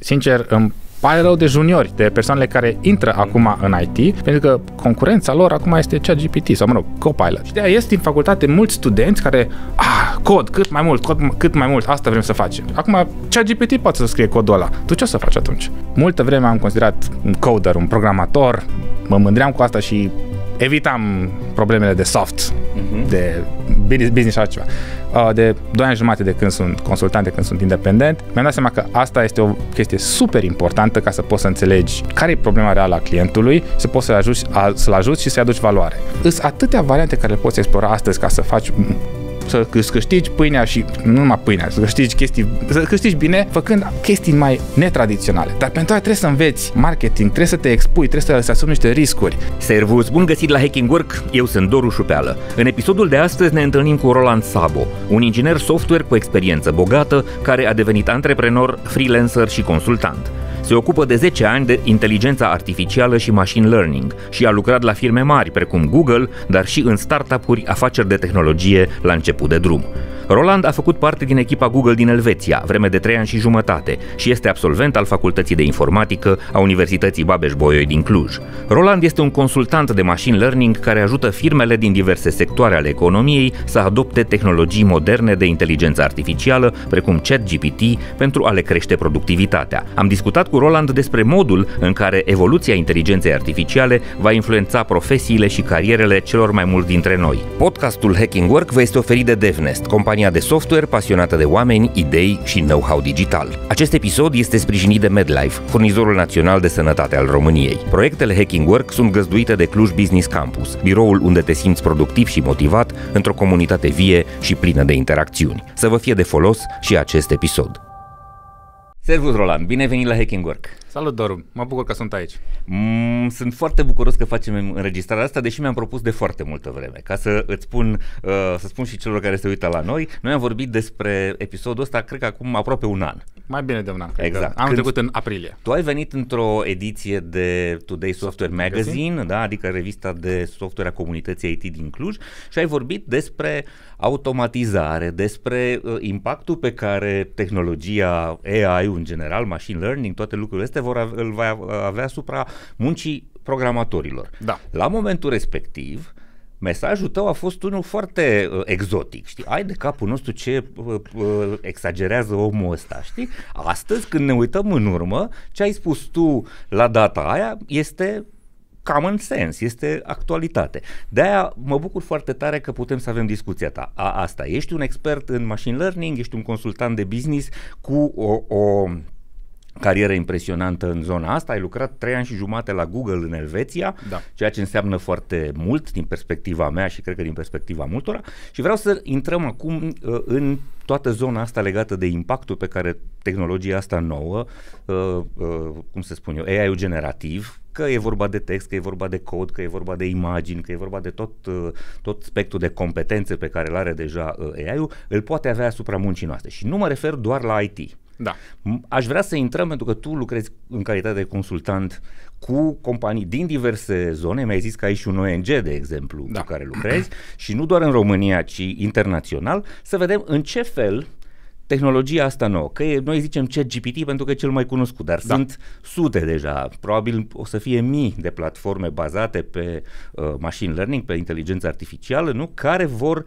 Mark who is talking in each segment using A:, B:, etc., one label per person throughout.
A: sincer, îmi pare rău de juniori, de persoanele care intră acum în IT, pentru că concurența lor acum este cea GPT sau, mă rog, Copilot. Și de ies din facultate mulți studenți care, ah, cod, cât mai mult, cod, cât mai mult, asta vrem să facem. Acum, cea GPT poate să scrie codul ăla. Tu ce o să faci atunci? Multă vreme am considerat un coder, un programator, mă mândream cu asta și evitam problemele de soft, uh-huh. de business și altceva. Uh, de 2 ani jumate de când sunt consultant, de când sunt independent, mi-am dat seama că asta este o chestie super importantă ca să poți să înțelegi care e problema reală a clientului, să poți să-l ajuți, să-l ajuți și să-i aduci valoare. Sunt atâtea variante care le poți explora astăzi ca să faci să câștigi pâinea și nu numai pâinea, să câștigi chestii, să câștigi bine făcând chestii mai netradiționale. Dar pentru asta trebuie să înveți marketing, trebuie să te expui, trebuie să, asumi niște riscuri.
B: Servus, bun găsit la Hacking Work, eu sunt Doru Șupeală. În episodul de astăzi ne întâlnim cu Roland Sabo, un inginer software cu experiență bogată care a devenit antreprenor, freelancer și consultant. Se ocupă de 10 ani de inteligența artificială și machine learning și a lucrat la firme mari precum Google, dar și în startup-uri, afaceri de tehnologie la început de drum. Roland a făcut parte din echipa Google din Elveția, vreme de 3 ani și jumătate, și este absolvent al Facultății de Informatică a Universității Babeș-Bolyai din Cluj. Roland este un consultant de machine learning care ajută firmele din diverse sectoare ale economiei să adopte tehnologii moderne de inteligență artificială, precum ChatGPT, pentru a le crește productivitatea. Am discutat cu Roland despre modul în care evoluția inteligenței artificiale va influența profesiile și carierele celor mai mulți dintre noi. Podcastul Hacking Work vă este oferit de DevNest, compania compania de software pasionată de oameni, idei și know-how digital. Acest episod este sprijinit de MedLife, furnizorul național de sănătate al României. Proiectele Hacking Work sunt găzduite de Cluj Business Campus, biroul unde te simți productiv și motivat într-o comunitate vie și plină de interacțiuni. Să vă fie de folos și acest episod. Servus, Roland! Bine venit la Hacking Work!
A: Salut, Doru! Mă bucur că sunt aici.
B: Mm, sunt foarte bucuros că facem înregistrarea asta, deși mi-am propus de foarte multă vreme. Ca să îți spun, uh, să spun și celor care se uită la noi, noi am vorbit despre episodul ăsta, cred că acum aproape un an.
A: Mai bine de un an, cred
B: exact.
A: Am trecut în aprilie.
B: Tu ai venit într-o ediție de Today Software Magazine, Magazine, da, adică revista de software a comunității IT din Cluj și ai vorbit despre automatizare, despre uh, impactul pe care tehnologia AI în general, machine learning, toate lucrurile astea vor avea, îl va avea asupra muncii programatorilor.
A: Da.
B: La momentul respectiv, mesajul tău a fost unul foarte uh, exotic, știi? Ai de capul nostru ce uh, uh, exagerează omul ăsta, știi? Astăzi, când ne uităm în urmă, ce ai spus tu la data aia este common sense, este actualitate. De-aia mă bucur foarte tare că putem să avem discuția ta. A, asta, ești un expert în machine learning, ești un consultant de business cu o, o carieră impresionantă în zona asta, ai lucrat trei ani și jumate la Google în Elveția,
A: da.
B: ceea ce înseamnă foarte mult din perspectiva mea și cred că din perspectiva multora și vreau să intrăm acum uh, în toată zona asta legată de impactul pe care tehnologia asta nouă, uh, uh, cum să spun eu, AI-ul generativ, că e vorba de text, că e vorba de cod, că e vorba de imagini, că e vorba de tot, uh, tot spectrul de competențe pe care îl are deja uh, AI-ul, îl poate avea asupra muncii noastre. Și nu mă refer doar la IT.
A: Da.
B: Aș vrea să intrăm pentru că tu lucrezi în calitate de consultant cu companii din diverse zone, mi-ai zis că ai și un ONG, de exemplu, da. cu care lucrezi, și nu doar în România, ci internațional, să vedem în ce fel tehnologia asta nouă, că e, noi zicem GPT pentru că e cel mai cunoscut, dar da. sunt sute deja, probabil o să fie mii de platforme bazate pe uh, machine learning, pe inteligență artificială, nu, care vor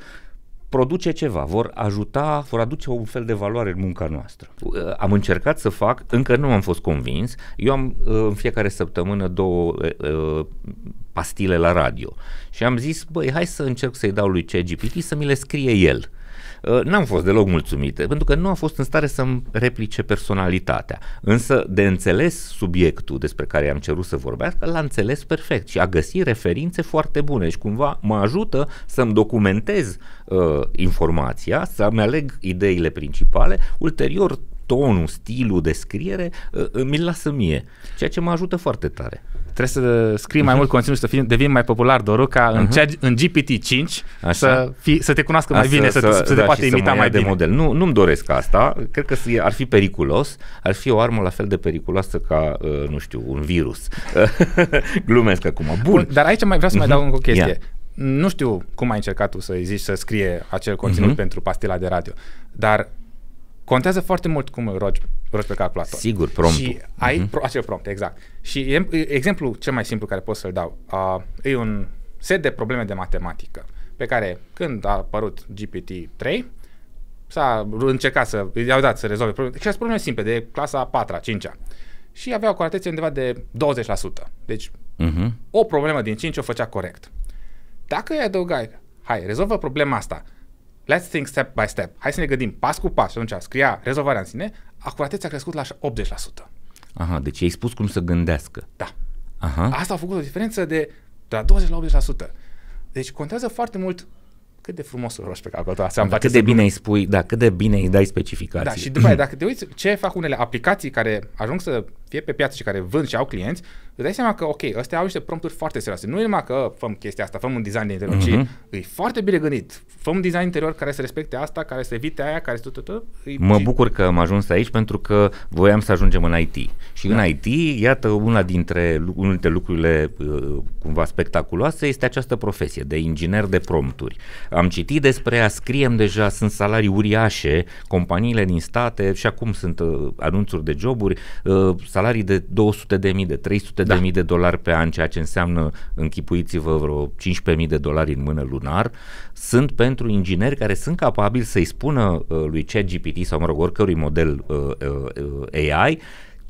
B: produce ceva, vor ajuta, vor aduce un fel de valoare în munca noastră. Uh, am încercat să fac, încă nu am fost convins, eu am uh, în fiecare săptămână două uh, pastile la radio și am zis, băi, hai să încerc să-i dau lui CGPT să mi le scrie el. Uh, n-am fost deloc mulțumit, pentru că nu a fost în stare să-mi replice personalitatea. Însă, de înțeles subiectul despre care am cerut să vorbească, l-a înțeles perfect și a găsit referințe foarte bune. Și cumva mă ajută să-mi documentez uh, informația, să-mi aleg ideile principale, ulterior tonul, stilul de scriere uh, mi-l lasă mie, ceea ce mă ajută foarte tare
A: trebuie să scrii mai mult conținut și să fii, devii mai popular, Doru, ca uh-huh. în, cea, în GPT-5 să, fi, să te cunoască mai bine, să, să, să, să te da, poate imita mai
B: de
A: bine.
B: model. Nu, nu-mi doresc asta, cred că ar fi periculos, ar fi o armă la fel de periculoasă ca, uh, nu știu, un virus. Glumesc acum. Bun. Bun.
A: Dar aici mai vreau să mai uh-huh. dau încă o chestie. Yeah. Nu știu cum ai încercat tu să zici să scrie acel conținut uh-huh. pentru pastila de radio, dar contează foarte mult cum îl rogi, rogi pe calculator.
B: Sigur, promptul.
A: Și ai uh-huh. pro, acel prompt, exact. Și e, exemplu cel mai simplu care pot să-l dau, uh, e un set de probleme de matematică pe care când a apărut GPT-3, s-a încercat să, i-au dat să rezolve probleme, și probleme simple, de clasa a 4 5 Și avea o corecție undeva de 20%. Deci, uh-huh. o problemă din 5 o făcea corect. Dacă îi adăugai, hai, rezolvă problema asta, let's think step by step, hai să ne gândim pas cu pas și atunci scria rezolvarea în sine, acuratețea a crescut la 80%.
B: Aha, deci ai spus cum să gândească.
A: Da. Aha. Asta a făcut o diferență de, de la 20 la 80%. Deci contează foarte mult cât de frumos îl rogi pe calculator.
B: Asta da, cât de bine îi spui, da, cât de bine îi dai specificații.
A: Da, și după aia, dacă te uiți ce fac unele aplicații care ajung să fie pe piață și care vând și au clienți, îți dai seama că, ok, ăstea au niște prompturi foarte serioase. Nu e numai că făm chestia asta, făm un design de interior, uh-huh. ci e foarte bine gândit. Făm un design interior care să respecte asta, care să evite aia, care să tot, tot,
B: Mă bucur că am ajuns aici pentru că voiam să ajungem în IT. Și da. în IT, iată, una dintre, unul dintre lucrurile uh, cumva spectaculoase este această profesie de inginer de prompturi. Am citit despre ea, scriem deja, sunt salarii uriașe, companiile din state și acum sunt uh, anunțuri de joburi, uh, salarii de 200 de mii, de 300 da. de mii de dolari pe an, ceea ce înseamnă, închipuiți-vă, vreo 15.000 de dolari în mână lunar, sunt pentru ingineri care sunt capabili să-i spună uh, lui ChatGPT sau, mă rog, oricărui model uh, uh, AI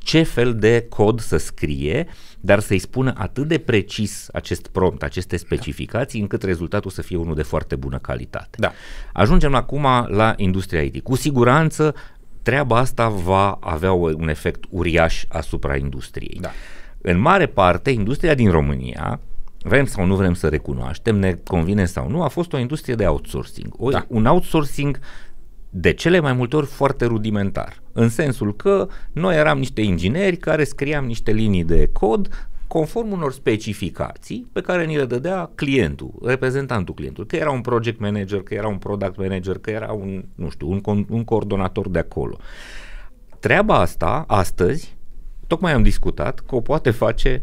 B: ce fel de cod să scrie, dar să-i spună atât de precis acest prompt, aceste specificații, încât rezultatul să fie unul de foarte bună calitate.
A: Da.
B: Ajungem acum la industria IT. Cu siguranță treaba asta va avea un efect uriaș asupra industriei.
A: Da.
B: În mare parte, industria din România, vrem sau nu vrem să recunoaștem, ne convine sau nu, a fost o industrie de outsourcing. O, da. Un outsourcing de cele mai multe ori foarte rudimentar. În sensul că noi eram niște ingineri care scriam niște linii de cod conform unor specificații pe care ni le dădea clientul, reprezentantul clientului, că era un project manager, că era un product manager, că era un, nu știu, un, un coordonator de acolo. Treaba asta, astăzi, tocmai am discutat că o poate face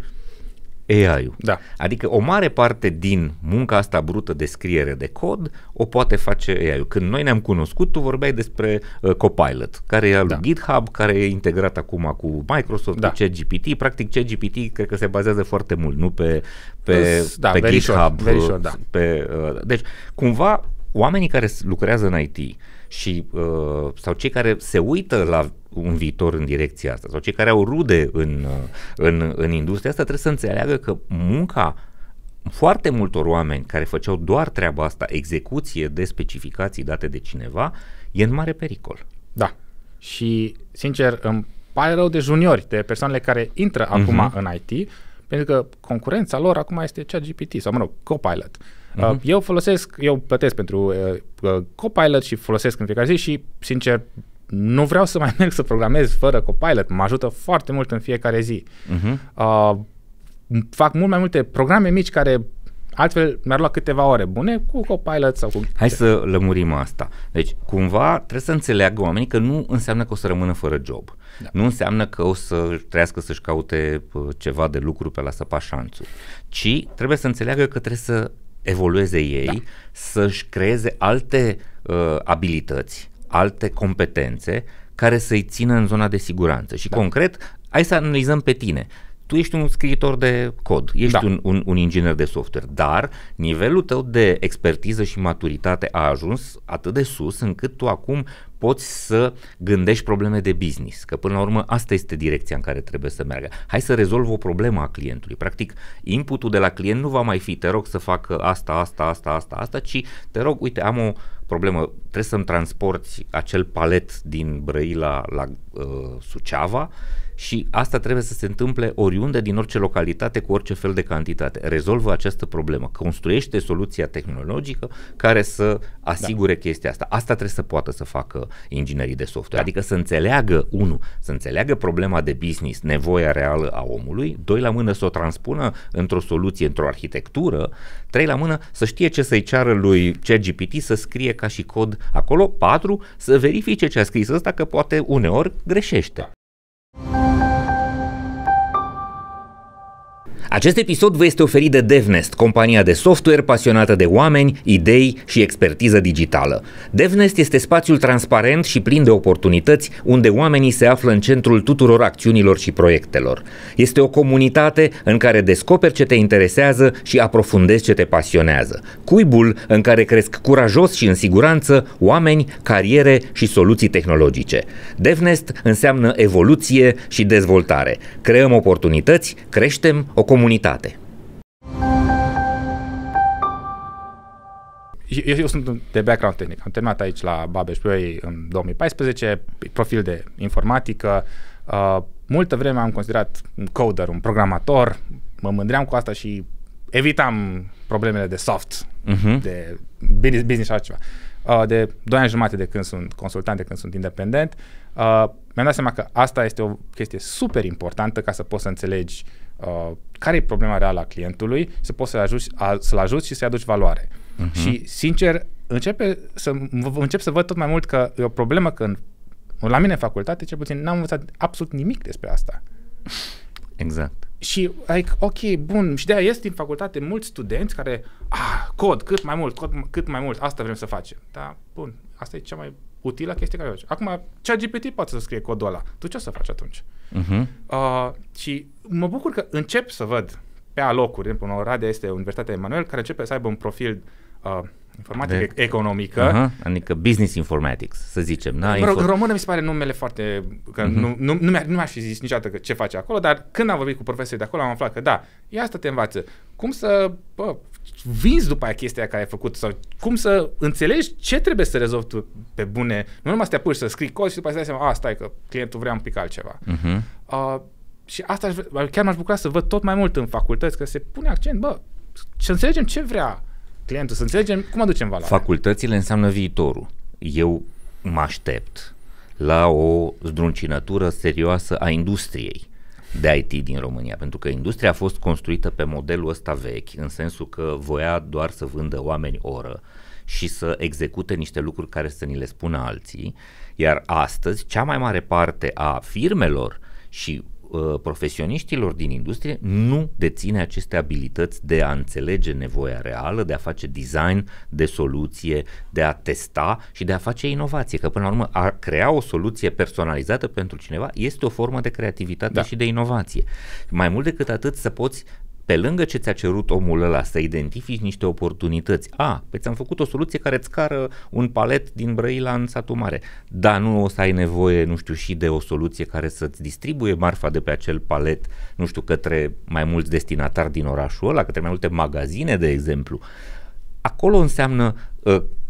B: AI-ul.
A: Da.
B: Adică o mare parte din munca asta brută de scriere de cod o poate face AI-ul. Când noi ne-am cunoscut, tu vorbeai despre uh, Copilot, care e al da. GitHub, care e integrat acum cu Microsoft, da. cu ChatGPT. Practic ChatGPT cred că se bazează foarte mult, nu pe, pe,
A: da,
B: pe
A: very
B: GitHub.
A: Sure, very sure, da.
B: pe, uh, deci, cumva, oamenii care lucrează în IT și uh, sau cei care se uită la un viitor în direcția asta sau cei care au rude în, uh, în, în industria asta trebuie să înțeleagă că munca foarte multor oameni care făceau doar treaba asta, execuție de specificații date de cineva, e în mare pericol.
A: Da. Și, sincer, îmi pare rău de juniori, de persoanele care intră uh-huh. acum în IT, pentru că concurența lor acum este cea GPT sau, mă rog, Copilot. Uh-huh. Eu folosesc, eu plătesc pentru uh, uh, Copilot și folosesc în fiecare zi și, sincer, nu vreau să mai merg să programez fără Copilot, mă ajută foarte mult în fiecare zi. Uh-huh. Uh, fac mult mai multe programe mici care altfel mi-ar lua câteva ore bune cu Copilot sau cu...
B: Hai să lămurim asta. Deci, cumva, trebuie să înțeleagă oamenii că nu înseamnă că o să rămână fără job. Da. Nu înseamnă că o să trească să-și caute uh, ceva de lucru pe la săpa șanțul, ci trebuie să înțeleagă că trebuie să evolueze ei, da. să-și creeze alte uh, abilități, alte competențe care să-i țină în zona de siguranță. Și da. concret, hai să analizăm pe tine. Tu ești un scriitor de cod, ești da. un, un, un inginer de software, dar nivelul tău de expertiză și maturitate a ajuns atât de sus încât tu acum poți să gândești probleme de business, că până la urmă asta este direcția în care trebuie să meargă. Hai să rezolv o problemă a clientului. Practic, inputul de la client nu va mai fi te rog să facă asta, asta, asta, asta, asta, ci te rog, uite, am o problemă, trebuie să-mi transporti acel palet din Brăila la uh, Suceava și asta trebuie să se întâmple oriunde din orice localitate cu orice fel de cantitate. Rezolvă această problemă, construiește soluția tehnologică care să asigure da. chestia asta. Asta trebuie să poată să facă inginerii de software, da. adică să înțeleagă, unu, să înțeleagă problema de business, nevoia reală a omului, doi la mână să o transpună într-o soluție, într-o arhitectură, trei la mână să știe ce să-i ceară lui ChatGPT să scrie ca și cod acolo, patru, să verifice ce a scris ăsta că poate uneori greșește. Acest episod vă este oferit de DevNest, compania de software pasionată de oameni, idei și expertiză digitală. DevNest este spațiul transparent și plin de oportunități unde oamenii se află în centrul tuturor acțiunilor și proiectelor. Este o comunitate în care descoperi ce te interesează și aprofundezi ce te pasionează. Cuibul în care cresc curajos și în siguranță oameni, cariere și soluții tehnologice. DevNest înseamnă evoluție și dezvoltare. Creăm oportunități, creștem o comunitate comunitate.
A: Eu, eu sunt de background tehnic. Am terminat aici la Babeș Ploiei în 2014, profil de informatică. Uh, multă vreme am considerat un coder, un programator. Mă mândream cu asta și evitam problemele de soft, uh-huh. de business, business și altceva. Uh, de 2 ani jumate de când sunt consultant, de când sunt independent, uh, mi-am dat seama că asta este o chestie super importantă ca să poți să înțelegi uh, care e problema reală a clientului, să poți să-l ajuți, a, să-l ajuți și să-i aduci valoare. Uh-huh. Și, sincer, începe să, încep să văd tot mai mult că e o problemă când la mine în facultate, cel puțin, n-am învățat absolut nimic despre asta.
B: Exact.
A: Și, like, ok, bun, și de-aia ies din facultate mulți studenți care, ah, cod, cât mai mult, cod, cât mai mult, asta vrem să facem. Da, bun, asta e cea mai utilă chestie care faci. Acum, cea GPT poate să scrie codul ăla. Tu ce o să faci atunci? Uh-huh. Uh, și mă bucur că încep să văd pe alocuri, de exemplu, în Oradea este Universitatea Emanuel, care începe să aibă un profil uh, informatică de, economică. Uh-huh,
B: adică business informatics, să zicem. Da?
A: Mă rog, în română mi se pare numele foarte... Că uh-huh. nu, nu, nu, mi-a, nu mi-aș fi zis niciodată că ce face acolo, dar când am vorbit cu profesorii de acolo am aflat că da, ia asta te învață. Cum să bă, vinzi după aia chestia care ai făcut sau cum să înțelegi ce trebuie să rezolvi tu pe bune. Nu numai să te apuci să scrii cod și după aceea să dai seama, a, stai că clientul vrea un pic altceva. Uh-huh. Uh, și asta chiar m-aș bucura să văd tot mai mult în facultăți, că se pune accent, bă, să înțelegem ce vrea clientul, să înțelegem cum aducem valoare.
B: Facultățile înseamnă viitorul. Eu mă aștept la o zdruncinătură serioasă a industriei de IT din România, pentru că industria a fost construită pe modelul ăsta vechi, în sensul că voia doar să vândă oameni oră și să execute niște lucruri care să ni le spună alții, iar astăzi cea mai mare parte a firmelor și Uh, profesioniștilor din industrie nu deține aceste abilități de a înțelege nevoia reală, de a face design de soluție, de a testa și de a face inovație. Că până la urmă a crea o soluție personalizată pentru cineva este o formă de creativitate da. și de inovație. Mai mult decât atât să poți pe lângă ce ți-a cerut omul ăla să identifici niște oportunități, a, pe ți-am făcut o soluție care îți cară un palet din Brăila în satul mare, dar nu o să ai nevoie, nu știu, și de o soluție care să-ți distribuie marfa de pe acel palet, nu știu, către mai mulți destinatari din orașul ăla, către mai multe magazine, de exemplu. Acolo înseamnă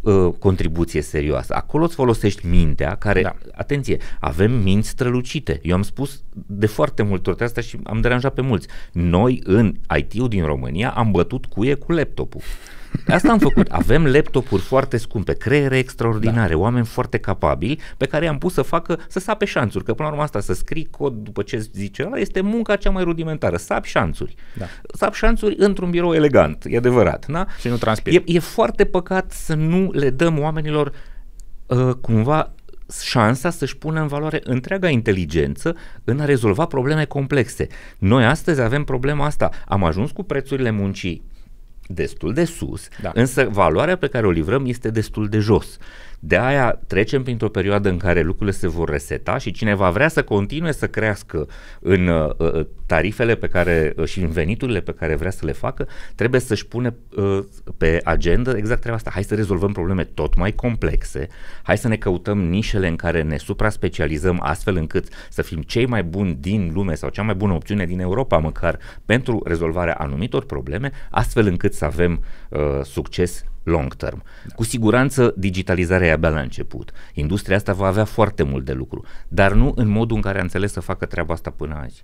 B: uh, uh, contribuție serioasă. Acolo îți folosești mintea, care, da. atenție, avem minți strălucite. Eu am spus de foarte multe ori asta și am deranjat pe mulți. Noi în IT-ul din România am bătut cuie cu laptopul. Asta am făcut. Avem laptopuri foarte scumpe, creiere extraordinare, da. oameni foarte capabili pe care i-am pus să facă, să sape șanțuri. Că până la urmă asta, să scrii cod după ce zice ăla, este munca cea mai rudimentară. Sap șanțuri. Da. Sap șanțuri într-un birou elegant, e adevărat. Da?
A: Și nu transpir.
B: E, e foarte păcat să nu le dăm oamenilor uh, cumva șansa să-și pună în valoare întreaga inteligență în a rezolva probleme complexe. Noi astăzi avem problema asta. Am ajuns cu prețurile muncii destul de sus, da. însă valoarea pe care o livrăm este destul de jos. De aia trecem printr-o perioadă în care lucrurile se vor reseta și cine va vrea să continue să crească în uh, uh tarifele pe care uh, și în veniturile pe care vrea să le facă, trebuie să-și pune uh, pe agenda exact treaba asta. Hai să rezolvăm probleme tot mai complexe, hai să ne căutăm nișele în care ne supra-specializăm astfel încât să fim cei mai buni din lume sau cea mai bună opțiune din Europa măcar pentru rezolvarea anumitor probleme, astfel încât să avem uh, succes long term. Cu siguranță digitalizarea e abia la început. Industria asta va avea foarte mult de lucru, dar nu în modul în care a înțeles să facă treaba asta până azi.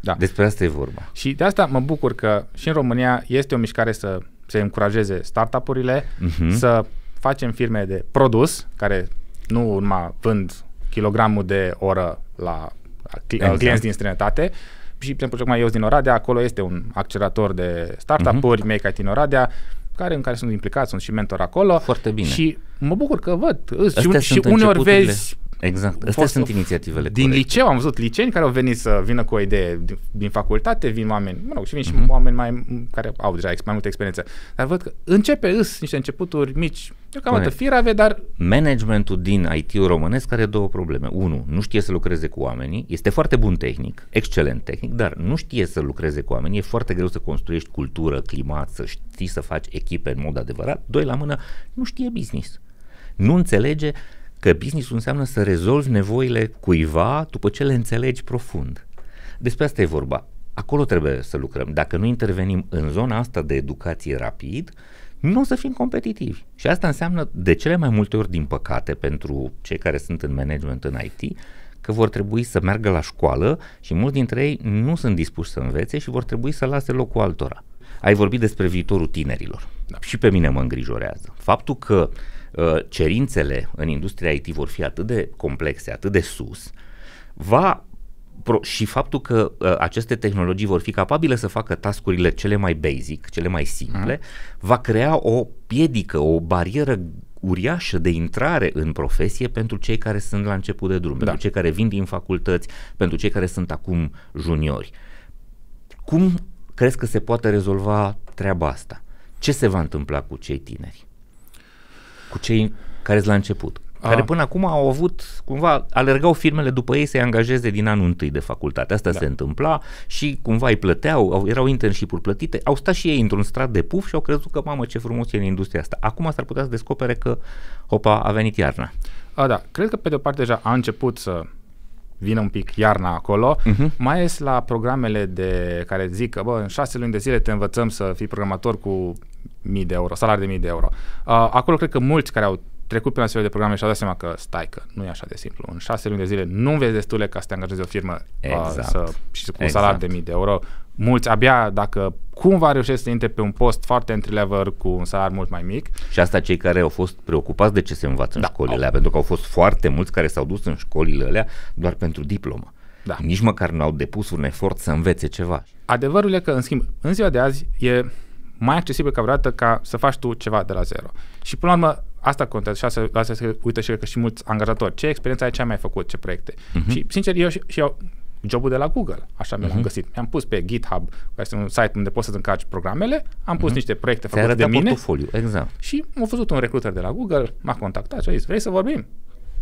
B: Da. Despre asta e vorba.
A: Și de asta mă bucur că și în România este o mișcare să se încurajeze startup-urile, uh-huh. să facem firme de produs, care nu numai vând kilogramul de oră la exact. clienți din străinătate, și, pentru exemplu, eu din Oradea, acolo este un accelerator de startup-uri, uh-huh. Make IT în Oradea, care, în care sunt implicați, sunt și mentor acolo.
B: Foarte bine.
A: Și mă bucur că văd. și, și uneori vezi
B: Exact. Astea
A: Fost-
B: sunt inițiativele
A: Din
B: corecte.
A: liceu am văzut liceeni care au venit să vină cu o idee din, din facultate, vin oameni, mă rog, și vin și
B: Mhm.
A: oameni mai care au deja ex- mai multă experiență. Dar văd că începe îs niște începuturi mici, deocamdată
B: Corect.
A: firave, dar
B: Managementul din IT-ul românesc are două probleme. Unu, nu știe să lucreze cu oamenii, este foarte bun tehnic, excelent tehnic, dar nu știe să lucreze cu oamenii, e foarte greu să construiești cultură, climat, să știi să faci echipe în mod adevărat. Doi la mână, nu știe business. Nu înțelege că business înseamnă să rezolvi nevoile cuiva după ce le înțelegi profund. Despre asta e vorba. Acolo trebuie să lucrăm. Dacă nu intervenim în zona asta de educație rapid, nu o să fim competitivi. Și asta înseamnă de cele mai multe ori, din păcate, pentru cei care sunt în management în IT, că vor trebui să meargă la școală și mulți dintre ei nu sunt dispuși să învețe și vor trebui să lase locul altora. Ai vorbit despre viitorul tinerilor. Da. Și pe mine mă îngrijorează. Faptul că uh, cerințele în industria IT vor fi atât de complexe, atât de sus, va pro- și faptul că uh, aceste tehnologii vor fi capabile să facă tascurile cele mai basic, cele mai simple, mm. va crea o piedică, o barieră uriașă de intrare în profesie pentru cei care sunt la început de drum, da. pentru cei care vin din facultăți, pentru cei care sunt acum juniori. Cum crezi că se poate rezolva treaba asta? Ce se va întâmpla cu cei tineri? Cu cei care sunt la început? care până acum au avut, cumva, alergau firmele după ei să-i angajeze din anul întâi de facultate. Asta da. se întâmpla și cumva îi plăteau, au, erau internship-uri plătite, au stat și ei într-un strat de puf și au crezut că, mamă, ce frumos e în industria asta. Acum s-ar putea să descopere că, hopa, a venit iarna.
A: A, da, cred că pe de o parte deja a început să vină un pic iarna acolo, uh-huh. mai ales la programele de care zic că, bă, în șase luni de zile te învățăm să fii programator cu mii de euro, salarii de mii de euro. Uh, acolo cred că mulți care au trecut pe astfel de programe și au dat seama că stai că nu e așa de simplu. În șase luni de zile nu vezi destule ca să te angajezi o firmă
B: exact.
A: uh, să, și cu un exact. salariu de mii de euro. Mulți abia dacă cumva reușesc să intre pe un post foarte entry level cu un salariu mult mai mic.
B: Și asta cei care au fost preocupați de ce se învață în da, școlile alea, pentru că au fost foarte mulți care s-au dus în școlile alea doar pentru diplomă. Da. Nici măcar nu au depus un efort să învețe ceva.
A: Adevărul e că, în schimb, în ziua de azi e mai accesibil ca vreodată ca să faci tu ceva de la zero. Și până la urmă, asta contează și asta, asta se uită și că și mulți angajatori. Ce experiență ai, ce ai mai făcut, ce proiecte. Uh-huh. Și, sincer, eu și, și eu jobul de la Google, așa mi l-am uh-huh. găsit. Mi-am pus pe GitHub, care este un site unde poți să-ți încarci programele, am pus uh-huh. niște proiecte făcute de mine.
B: portofoliu, exact.
A: Și m-a văzut un recruiter de la Google, m-a contactat și a zis, vrei să vorbim?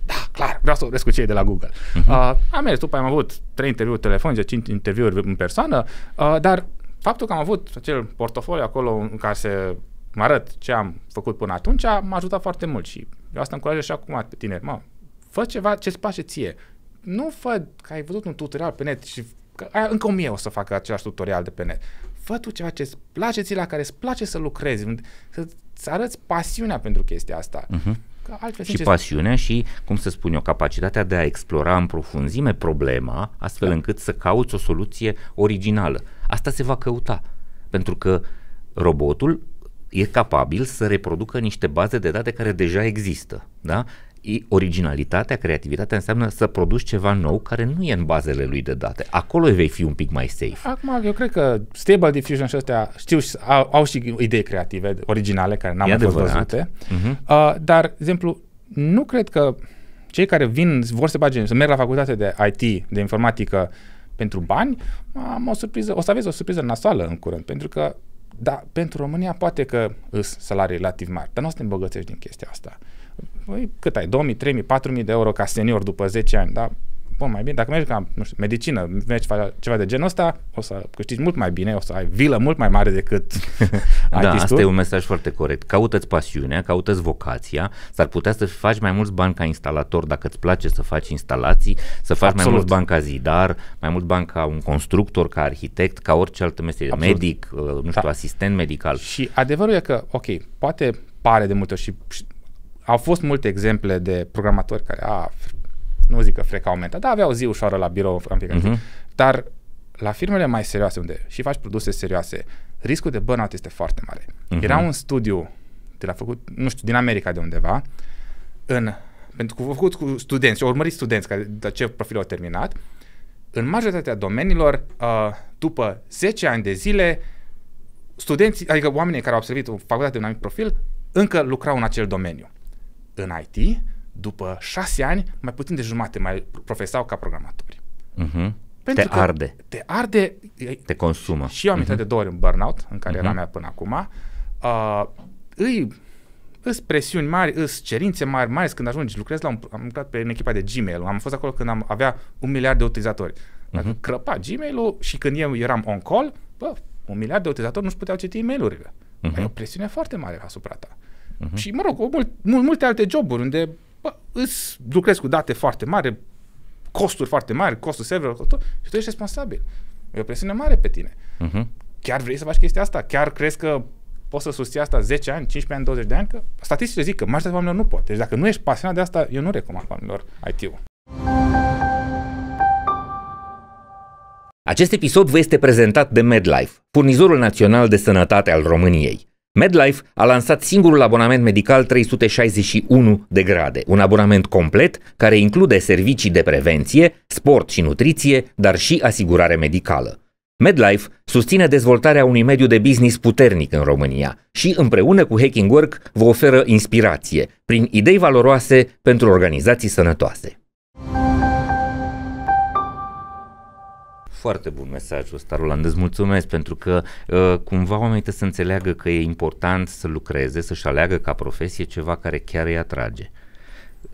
A: Da, clar, vreau să vorbesc cu cei de la Google. Uh-huh. Uh, am mers, după am avut trei interviuri telefonice, cinci interviuri în persoană, uh, dar faptul că am avut acel portofoliu acolo în care se mă arăt ce am făcut până atunci, m-a ajutat foarte mult și eu asta încurajez și acum pe tineri. Mă, fă ceva ce-ți place ție. Nu fă că ai văzut un tutorial pe net și că aia, încă o mie o să facă același tutorial de pe net. Fă tu ceva ce-ți place ție, la care îți place să lucrezi, să-ți arăți pasiunea pentru chestia asta.
B: Uh-huh. Că altfel, și pasiunea și, cum să spun eu, capacitatea de a explora în profunzime problema, astfel da. încât să cauți o soluție originală. Asta se va căuta, pentru că robotul e capabil să reproducă niște baze de date care deja există. Da? originalitatea, creativitatea înseamnă să produci ceva nou care nu e în bazele lui de date. Acolo vei fi un pic mai safe.
A: Acum, eu cred că Stable Diffusion și ăstea știu, au, au și idei creative, originale, care n-am mai fost văzute. Uh-huh. Uh, dar, de exemplu, nu cred că cei care vin, vor să bage, să merg la facultate de IT, de informatică, pentru bani, am o surpriză, o să aveți o surpriză nasoală în curând, pentru că da, pentru România poate că îs salarii relativ mari, dar nu o să te îmbogățești din chestia asta. Păi, cât ai? 2000, 3000, 4000 de euro ca senior după 10 ani, da? Bun, mai bine, dacă mergi ca, nu știu, medicină, mergi ceva de genul ăsta, o să câștigi mult mai bine, o să ai vilă mult mai mare decât
B: Da, asta e un mesaj foarte corect. Caută-ți pasiunea, caută-ți vocația, s-ar putea să faci mai mulți bani ca instalator dacă îți place să faci instalații, să faci Absolut. mai mulți bani ca zidar, mai mult bani ca un constructor, ca arhitect, ca orice altă meserie, Absolut. medic, uh, nu știu, da. asistent medical.
A: Și adevărul e că, ok, poate pare de multe ori și, și au fost multe exemple de programatori care, a, nu zic că freca aumentat, dar aveau zi ușoară la birou în fiecare uh-huh. zi. Dar la firmele mai serioase, unde și faci produse serioase, riscul de burnout este foarte mare. Uh-huh. Era un studiu de la făcut, nu știu, din America de undeva, în, pentru că făcut cu studenți, au urmărit studenți care de ce profil au terminat, în majoritatea domeniilor, uh, după 10 ani de zile, studenții, adică oamenii care au absolvit o facultate de un anumit profil, încă lucrau în acel domeniu. În IT, după șase ani, mai puțin de jumate mai profesau ca programatori.
B: Uh-huh. Te
A: că
B: arde.
A: Te arde.
B: Te consumă.
A: Și eu am intrat uh-huh. de două ori în burnout, în care uh-huh. eram mea până acum. Uh, îi îs presiuni mari, îs cerințe mari, mai ales când ajungi, lucrezi la un, am lucrat pe în echipa de Gmail, am fost acolo când am avea un miliard de utilizatori. Dacă uh-huh. crăpa Gmail-ul și când eu eram on call, bă, un miliard de utilizatori nu-și puteau citi e-mail-urile. Uh-huh. E o presiune foarte mare asupra ta. Uh-huh. Și, mă rog, mult, multe alte joburi unde bă, îți lucrezi cu date foarte mari, costuri foarte mari, costul server, tot, și tu ești responsabil. E o presiune mare pe tine. Uh-huh. Chiar vrei să faci chestia asta? Chiar crezi că poți să susții asta 10 ani, 15 ani, 20 de ani? Că statisticile zic că majoritatea oamenilor nu pot. Deci dacă nu ești pasionat de asta, eu nu recomand oamenilor IT-ul.
B: Acest episod vă este prezentat de MedLife, furnizorul național de sănătate al României. MedLife a lansat singurul abonament medical 361 de grade, un abonament complet care include servicii de prevenție, sport și nutriție, dar și asigurare medicală. MedLife susține dezvoltarea unui mediu de business puternic în România și împreună cu Hacking Work vă oferă inspirație prin idei valoroase pentru organizații sănătoase. Foarte bun mesajul ăsta, Roland. Îți mulțumesc pentru că uh, cumva oamenii trebuie să înțeleagă că e important să lucreze, să-și aleagă ca profesie ceva care chiar îi atrage.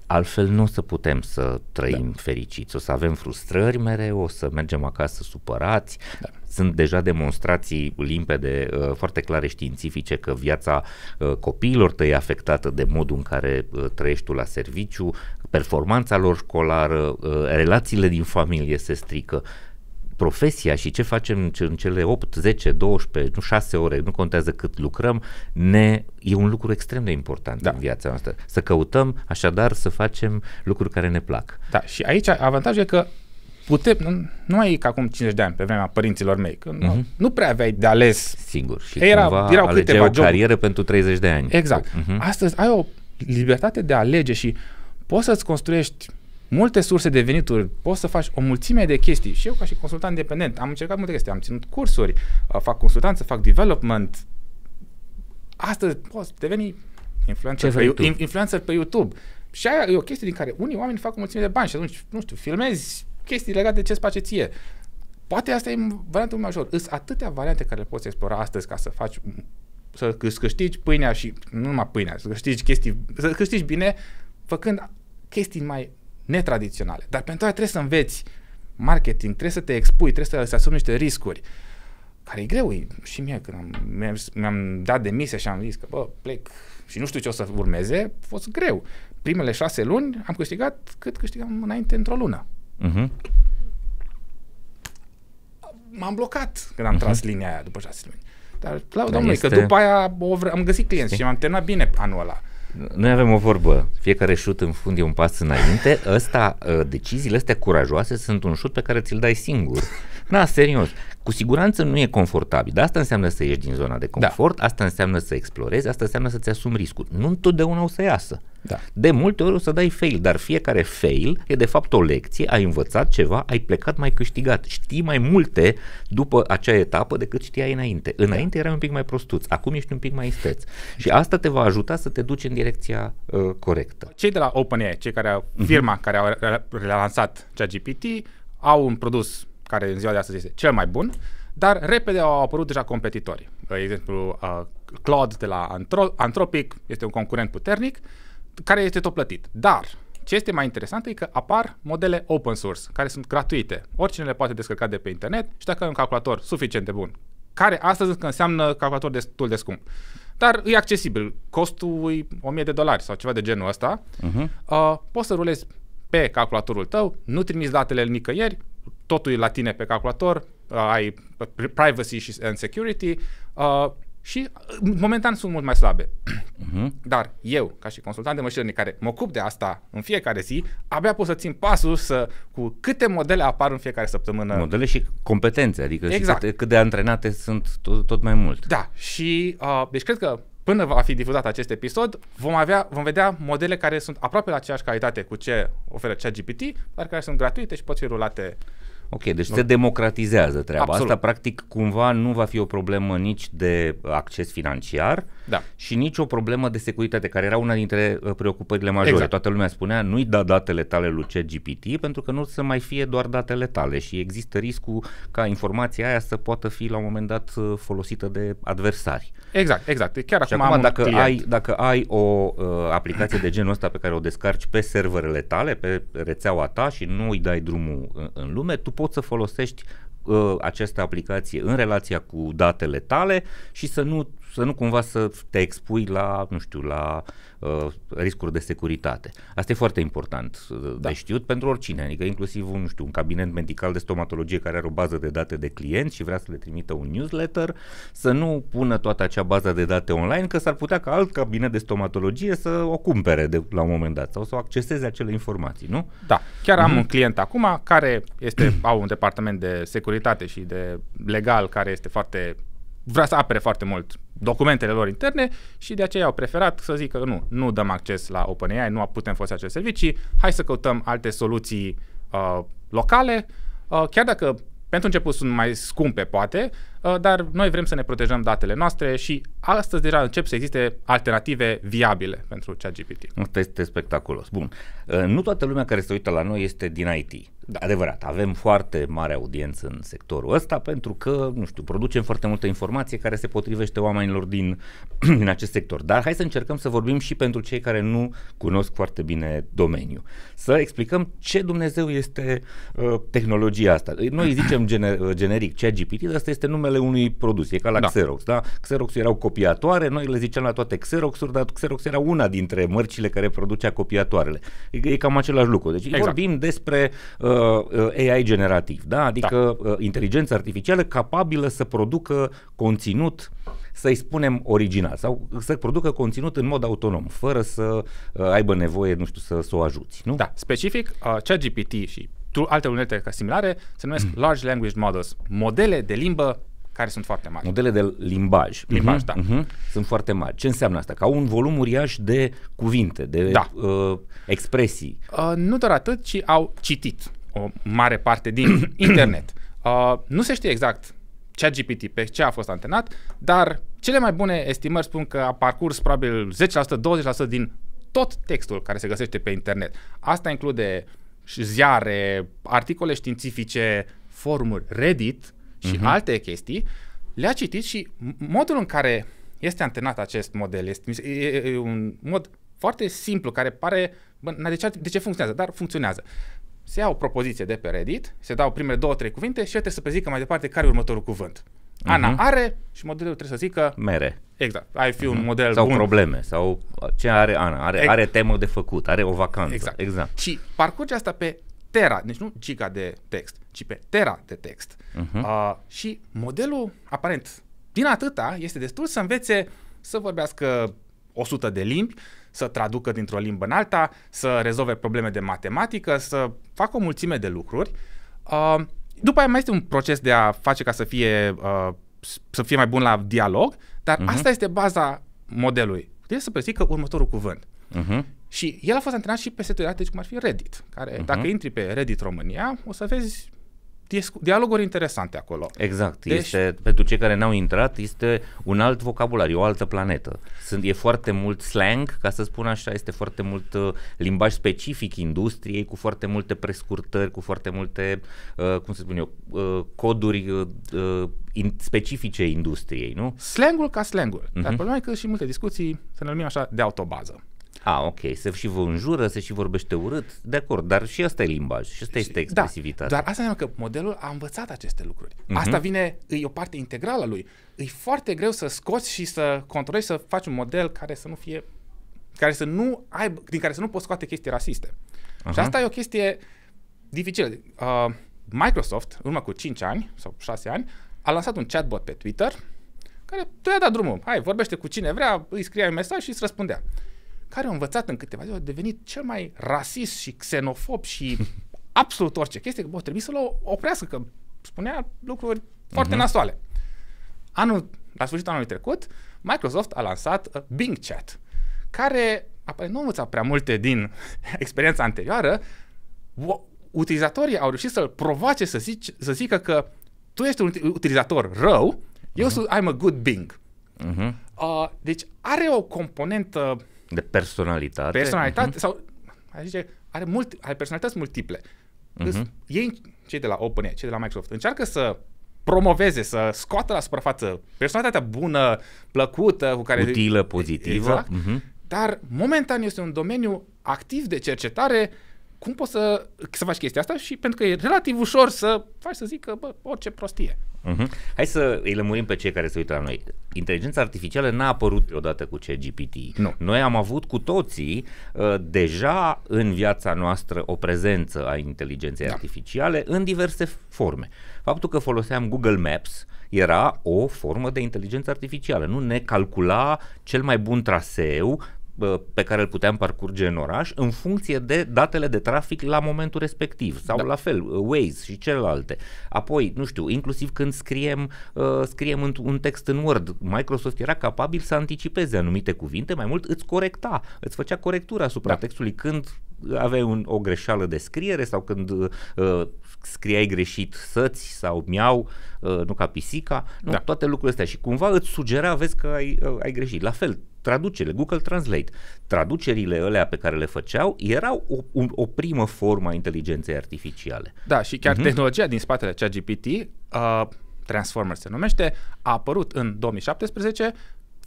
B: Altfel nu o să putem să trăim da. fericiți, o să avem frustrări mereu, o să mergem acasă supărați. Da. Sunt deja demonstrații limpede, uh, foarte clare științifice că viața uh, copiilor tăi e afectată de modul în care uh, trăiești tu la serviciu, performanța lor școlară, relațiile din familie se strică profesia și ce facem în cele 8, 10, 12, nu 6 ore, nu contează cât lucrăm, ne, e un lucru extrem de important da. în viața noastră. Să căutăm, așadar, să facem lucruri care ne plac.
A: Da, și aici avantajul e că putem, nu, nu mai e ca acum 50 de ani, pe vremea părinților mei, că nu, uh-huh. nu prea aveai de ales.
B: Singur. Și Era, cumva erau câteva o carieră pentru 30 de ani.
A: Exact. Uh-huh. Astăzi ai o libertate de a alege și poți să-ți construiești multe surse de venituri, poți să faci o mulțime de chestii. Și eu ca și consultant independent am încercat multe chestii, am ținut cursuri, uh, fac consultanță, fac development. Astăzi poți deveni influencer pe, YouTube. influencer pe YouTube. Și aia e o chestie din care unii oameni fac o mulțime de bani și atunci, nu știu, filmezi chestii legate de ce îți place ție. Poate asta e variantul major. Sunt atâtea variante care le poți explora astăzi ca să faci să câștigi pâinea și nu numai pâinea, să câștigi chestii, să câștigi bine făcând chestii mai netradiționale. Dar pentru aia trebuie să înveți marketing, trebuie să te expui, trebuie să, asumi niște riscuri. Care e greu, e, și mie când am, mi-am, mi-am dat demisia și am zis că bă, plec și nu știu ce o să urmeze, a fost greu. Primele șase luni am câștigat cât câștigam înainte într-o lună. Uh-huh. M-am blocat când am uh-huh. tras linia aia după șase luni. Dar, la, domnule, este... că după aia am găsit clienți Știi? și m-am terminat bine anul ăla.
B: Noi avem o vorbă, fiecare șut în fund e un pas înainte, ăsta, ă, deciziile astea curajoase sunt un șut pe care ți-l dai singur. Na, serios. Cu siguranță nu e confortabil, dar asta înseamnă să ieși din zona de da. confort, da. asta înseamnă să explorezi, asta înseamnă să-ți asumi riscul. Nu întotdeauna o să iasă. Da. De multe ori o să dai fail, dar fiecare fail e de fapt o lecție, ai învățat ceva, ai plecat mai câștigat, știi mai multe după acea etapă decât știai înainte. Înainte da. erai un pic mai prostuț, acum ești un pic mai isteț. Și asta te va ajuta să te duci în direcția uh, corectă.
A: Cei de la OpenAI, cei care au, mhm. firma uh-huh. care au relansat ChatGPT, au un produs care în ziua de astăzi este cel mai bun, dar repede au apărut deja competitori. De exemplu, uh, Claude de la Antro- Anthropic este un concurent puternic care este tot plătit. Dar ce este mai interesant e că apar modele open source, care sunt gratuite. Oricine le poate descărca de pe internet și dacă ai un calculator suficient de bun, care astăzi înseamnă calculator destul de scump. Dar e accesibil. Costul e 1000 de dolari sau ceva de genul ăsta. Uh-huh. Uh, poți să rulezi pe calculatorul tău, nu trimiți datele nicăieri, totul e la tine pe calculator, uh, ai privacy și and security uh, și uh, momentan sunt mult mai slabe. Uh-huh. Dar eu, ca și consultant de machine learning care mă ocup de asta în fiecare zi, abia pot să țin pasul să, cu câte modele apar în fiecare săptămână.
B: Modele și competențe, adică exact. și cât, cât de antrenate sunt tot, tot mai mult.
A: Da, și uh, deci cred că până va fi difuzat acest episod, vom, avea, vom vedea modele care sunt aproape la aceeași calitate cu ce oferă ChatGPT, dar care sunt gratuite și pot fi rulate
B: Ok, deci se democratizează treaba
A: Absolut.
B: asta. Practic, cumva nu va fi o problemă nici de acces financiar
A: Da.
B: și nici o problemă de securitate, care era una dintre uh, preocupările majore.
A: Exact.
B: Toată lumea spunea, nu-i da datele tale lui ChatGPT pentru că nu o să mai fie doar datele tale și există riscul ca informația aia să poată fi la un moment dat uh, folosită de adversari.
A: Exact, exact. Chiar
B: Și
A: acum,
B: acum,
A: am un
B: dacă
A: client.
B: ai, dacă ai o uh, aplicație de genul ăsta pe care o descarci pe serverele tale, pe rețeaua ta și nu îi dai drumul în, în lume, tu poți să folosești uh, această aplicație în relația cu datele tale și să nu, să nu cumva să te expui la, nu știu, la uh, riscuri de securitate. Asta e foarte important uh,
A: Da.
B: de știut pentru oricine, adică inclusiv un, nu știu, un cabinet medical de stomatologie care are o bază de date de clienți și vrea să le trimită un newsletter, să nu pună toată acea bază de date online, că s-ar putea ca alt cabinet de stomatologie să o cumpere de, la un moment dat sau să acceseze acele informații, nu?
A: Da, chiar
B: Mhm.
A: am un client acum care este, au un departament de securitate și de legal care este foarte, vrea să apere foarte mult documentele lor interne și de aceea au preferat să zică nu, nu dăm acces la OpenAI, nu putem folosi aceste servicii, hai să căutăm alte soluții uh, locale, uh, chiar dacă pentru început sunt mai scumpe, poate, uh, dar noi vrem să ne protejăm datele noastre și astăzi deja încep să existe alternative viabile pentru ChatGPT.
B: Asta este spectaculos. Bun. Uh, Nu toată lumea care se uită la noi este din IT. Da. Adevărat, avem foarte mare audiență în sectorul ăsta pentru că, nu știu, producem foarte multă informație care se potrivește oamenilor din, din acest sector. Dar hai să încercăm să vorbim și pentru cei care nu cunosc foarte bine domeniul. Să explicăm ce Dumnezeu este uh, tehnologia asta. Noi îi zicem gener, uh, generic ChatGPT, dar asta este numele unui produs, e ca la
A: Da.
B: Xerox. Da? Xerox erau copiatoare, noi le ziceam la toate Xerox-uri, dar Xerox era una dintre mărcile care producea copiatoarele. E, e cam același lucru. Deci
A: Exact.
B: vorbim despre uh, uh, AI generativ, da? adică da. Uh, inteligență artificială capabilă să producă conținut să-i spunem original sau să producă conținut în mod autonom, fără să uh, aibă nevoie, nu știu, să, să o ajuți, nu?
A: Da, specific, uh, ChatGPT și tu- alte unelte ca similare se numesc Large Language Models, modele de limbă care sunt foarte mari.
B: Modele de limbaj.
A: Limbaj,
B: Mhm,
A: da.
B: mhm. Sunt foarte mari. Ce înseamnă asta? Că au un volum uriaș de cuvinte, de
A: Da.
B: uh, expresii.
A: Uh, nu doar atât, ci au citit o mare parte din internet. Uh, nu se știe exact ChatGPT pe ce a fost antenat, dar cele mai bune estimări spun că a parcurs probabil 10%, 20% din tot textul care se găsește pe internet. Asta include și ziare, articole științifice, forumuri, Reddit și uh-huh. alte chestii. Le-a citit și m- modul în care este antenat acest model este e, e, e un mod foarte simplu care pare, bă, n-a de, ce, de ce funcționează, dar funcționează. Se ia o propoziție de pe Reddit, se dau primele două, trei cuvinte și el trebuie să prezică mai departe care e următorul cuvânt. Ana are și modelul trebuie să zică
B: Mere.
A: exact, ai fi un model
B: Sau
A: bun.
B: probleme. Sau ce are Ana? Are,
A: Ex-
B: are temă de făcut. Are o vacanță.
A: Exact.
B: exact.
A: Și parcurge asta pe tera, deci nu giga de text, ci pe tera de text. Uh-huh. Uh, și modelul, aparent, din atâta, este destul să învețe să vorbească 100 de limbi, să traducă dintr-o limbă în alta, să rezolve probleme de matematică, să facă o mulțime de lucruri. Uh, după aia mai este un proces de a face ca să fie, uh, să fie mai bun la dialog, dar uh-huh. asta este baza modelului. Trebuie să prezică următorul cuvânt.
B: Uh-huh.
A: Și el a fost antrenat și pe seturi date cum ar fi Reddit, care uh-huh. dacă intri pe Reddit România, o să vezi discu- dialoguri interesante acolo.
B: Exact.
A: Deci-
B: Este, pentru cei care n-au intrat, este un alt vocabular, e o altă planetă. Sunt, e foarte mult slang, ca să spun așa, este foarte mult uh, limbaj specific industriei, cu foarte multe prescurtări, cu foarte multe, uh, cum să spun eu, uh, coduri uh, uh, in, specifice industriei, nu?
A: Slangul ca slangul. Uh-huh. Dar
B: Mhm.
A: problema e că și multe discuții, să ne numim așa, de autobază.
B: Ah, ok, se și vă înjură, se și vorbește urât, de acord, dar și asta e limbaj, și asta este expresivitate.
A: Da, dar asta înseamnă că modelul a învățat aceste lucruri.
B: Mhm.
A: Uh-huh. Asta vine, e o parte integrală a lui. E foarte greu să scoți și să controlezi, să faci un model care să nu fie, care să nu aibă, din care să nu poți scoate chestii rasiste. Uh-huh. Și asta e o chestie dificilă. Uh, Microsoft, în urmă cu 5 ani sau 6 ani, a lansat un chatbot pe Twitter care tu i-a dat drumul. Hai, vorbește cu cine vrea, îi scria un mesaj și îți răspundea. Care a învățat în câteva zile, a devenit cel mai rasist și xenofob și absolut orice chestie, că bă, trebuie să-l oprească, că spunea lucruri foarte uh-huh. nasoale. Anul, la sfârșitul anului trecut, Microsoft a lansat uh, Bing Chat, care apare nu a învățat prea multe din experiența anterioară, o- utilizatorii au reușit să-l provoace să, zici, să zică că tu ești un utilizator rău, eu sunt I'm a good Bing. Uh-huh. Uh, deci are o componentă
B: de personalitate,
A: personalitate uh-huh. sau aș zice, are, mult, are personalități multiple. Uh-huh. Ei, cei de la OpenAI, cei de la Microsoft, încearcă să promoveze, să scoată la suprafață personalitatea bună, plăcută, cu care...
B: Utilă, pozitivă. Exact,
A: uh-huh. Dar momentan este un domeniu activ de cercetare cum poți să, să faci chestia asta și pentru că e relativ ușor să faci să zic că bă, orice prostie.
B: Uh-huh. Hai să îi lămurim pe cei care se uită la noi. Inteligența artificială n-a apărut odată cu CGPT.
A: Nu.
B: Noi am avut cu toții uh, deja în viața noastră o prezență a inteligenței da. artificiale în diverse forme. Faptul că foloseam Google Maps era o formă de inteligență artificială. Nu ne calcula cel mai bun traseu pe care îl puteam parcurge în oraș în funcție de datele de trafic la momentul respectiv sau da. la fel Waze și celelalte. Apoi, nu știu, inclusiv când scriem, uh, scriem un, un text în Word, Microsoft era capabil să anticipeze anumite cuvinte, mai mult îți corecta, îți făcea corectura asupra da. textului când aveai un, o greșeală de scriere sau când uh, scriai greșit săți sau miau, uh, nu ca pisica, nu, da. toate lucrurile astea și cumva îți sugera, vezi că ai, uh, ai greșit. La fel, traducerile, Google Translate, traducerile alea pe care le făceau erau o, un, o primă formă a inteligenței artificiale.
A: Da, și chiar uh-huh. tehnologia din spatele ChatGPT, uh, Transformers se numește, a apărut în 2017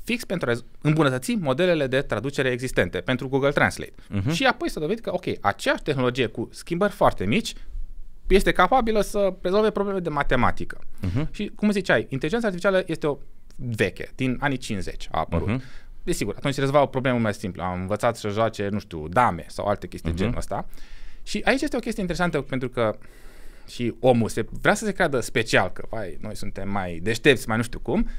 A: fix pentru a îmbunătăți modelele de traducere existente pentru Google Translate. Uh-huh. Și apoi s-a dovedit că, ok, aceeași tehnologie cu schimbări foarte mici este capabilă să rezolve probleme de matematică. Uh-huh. Și, cum ziceai, inteligența artificială este o veche, din anii 50 a apărut. Uh-huh. Desigur, atunci se rezolva o problemă mai simplă. Am învățat să joace, nu știu, dame sau alte chestii uh-huh. genul ăsta. Și aici este o chestie interesantă pentru că și omul se, vrea să se creadă special, că vai, noi suntem mai deștepți, mai nu știu cum,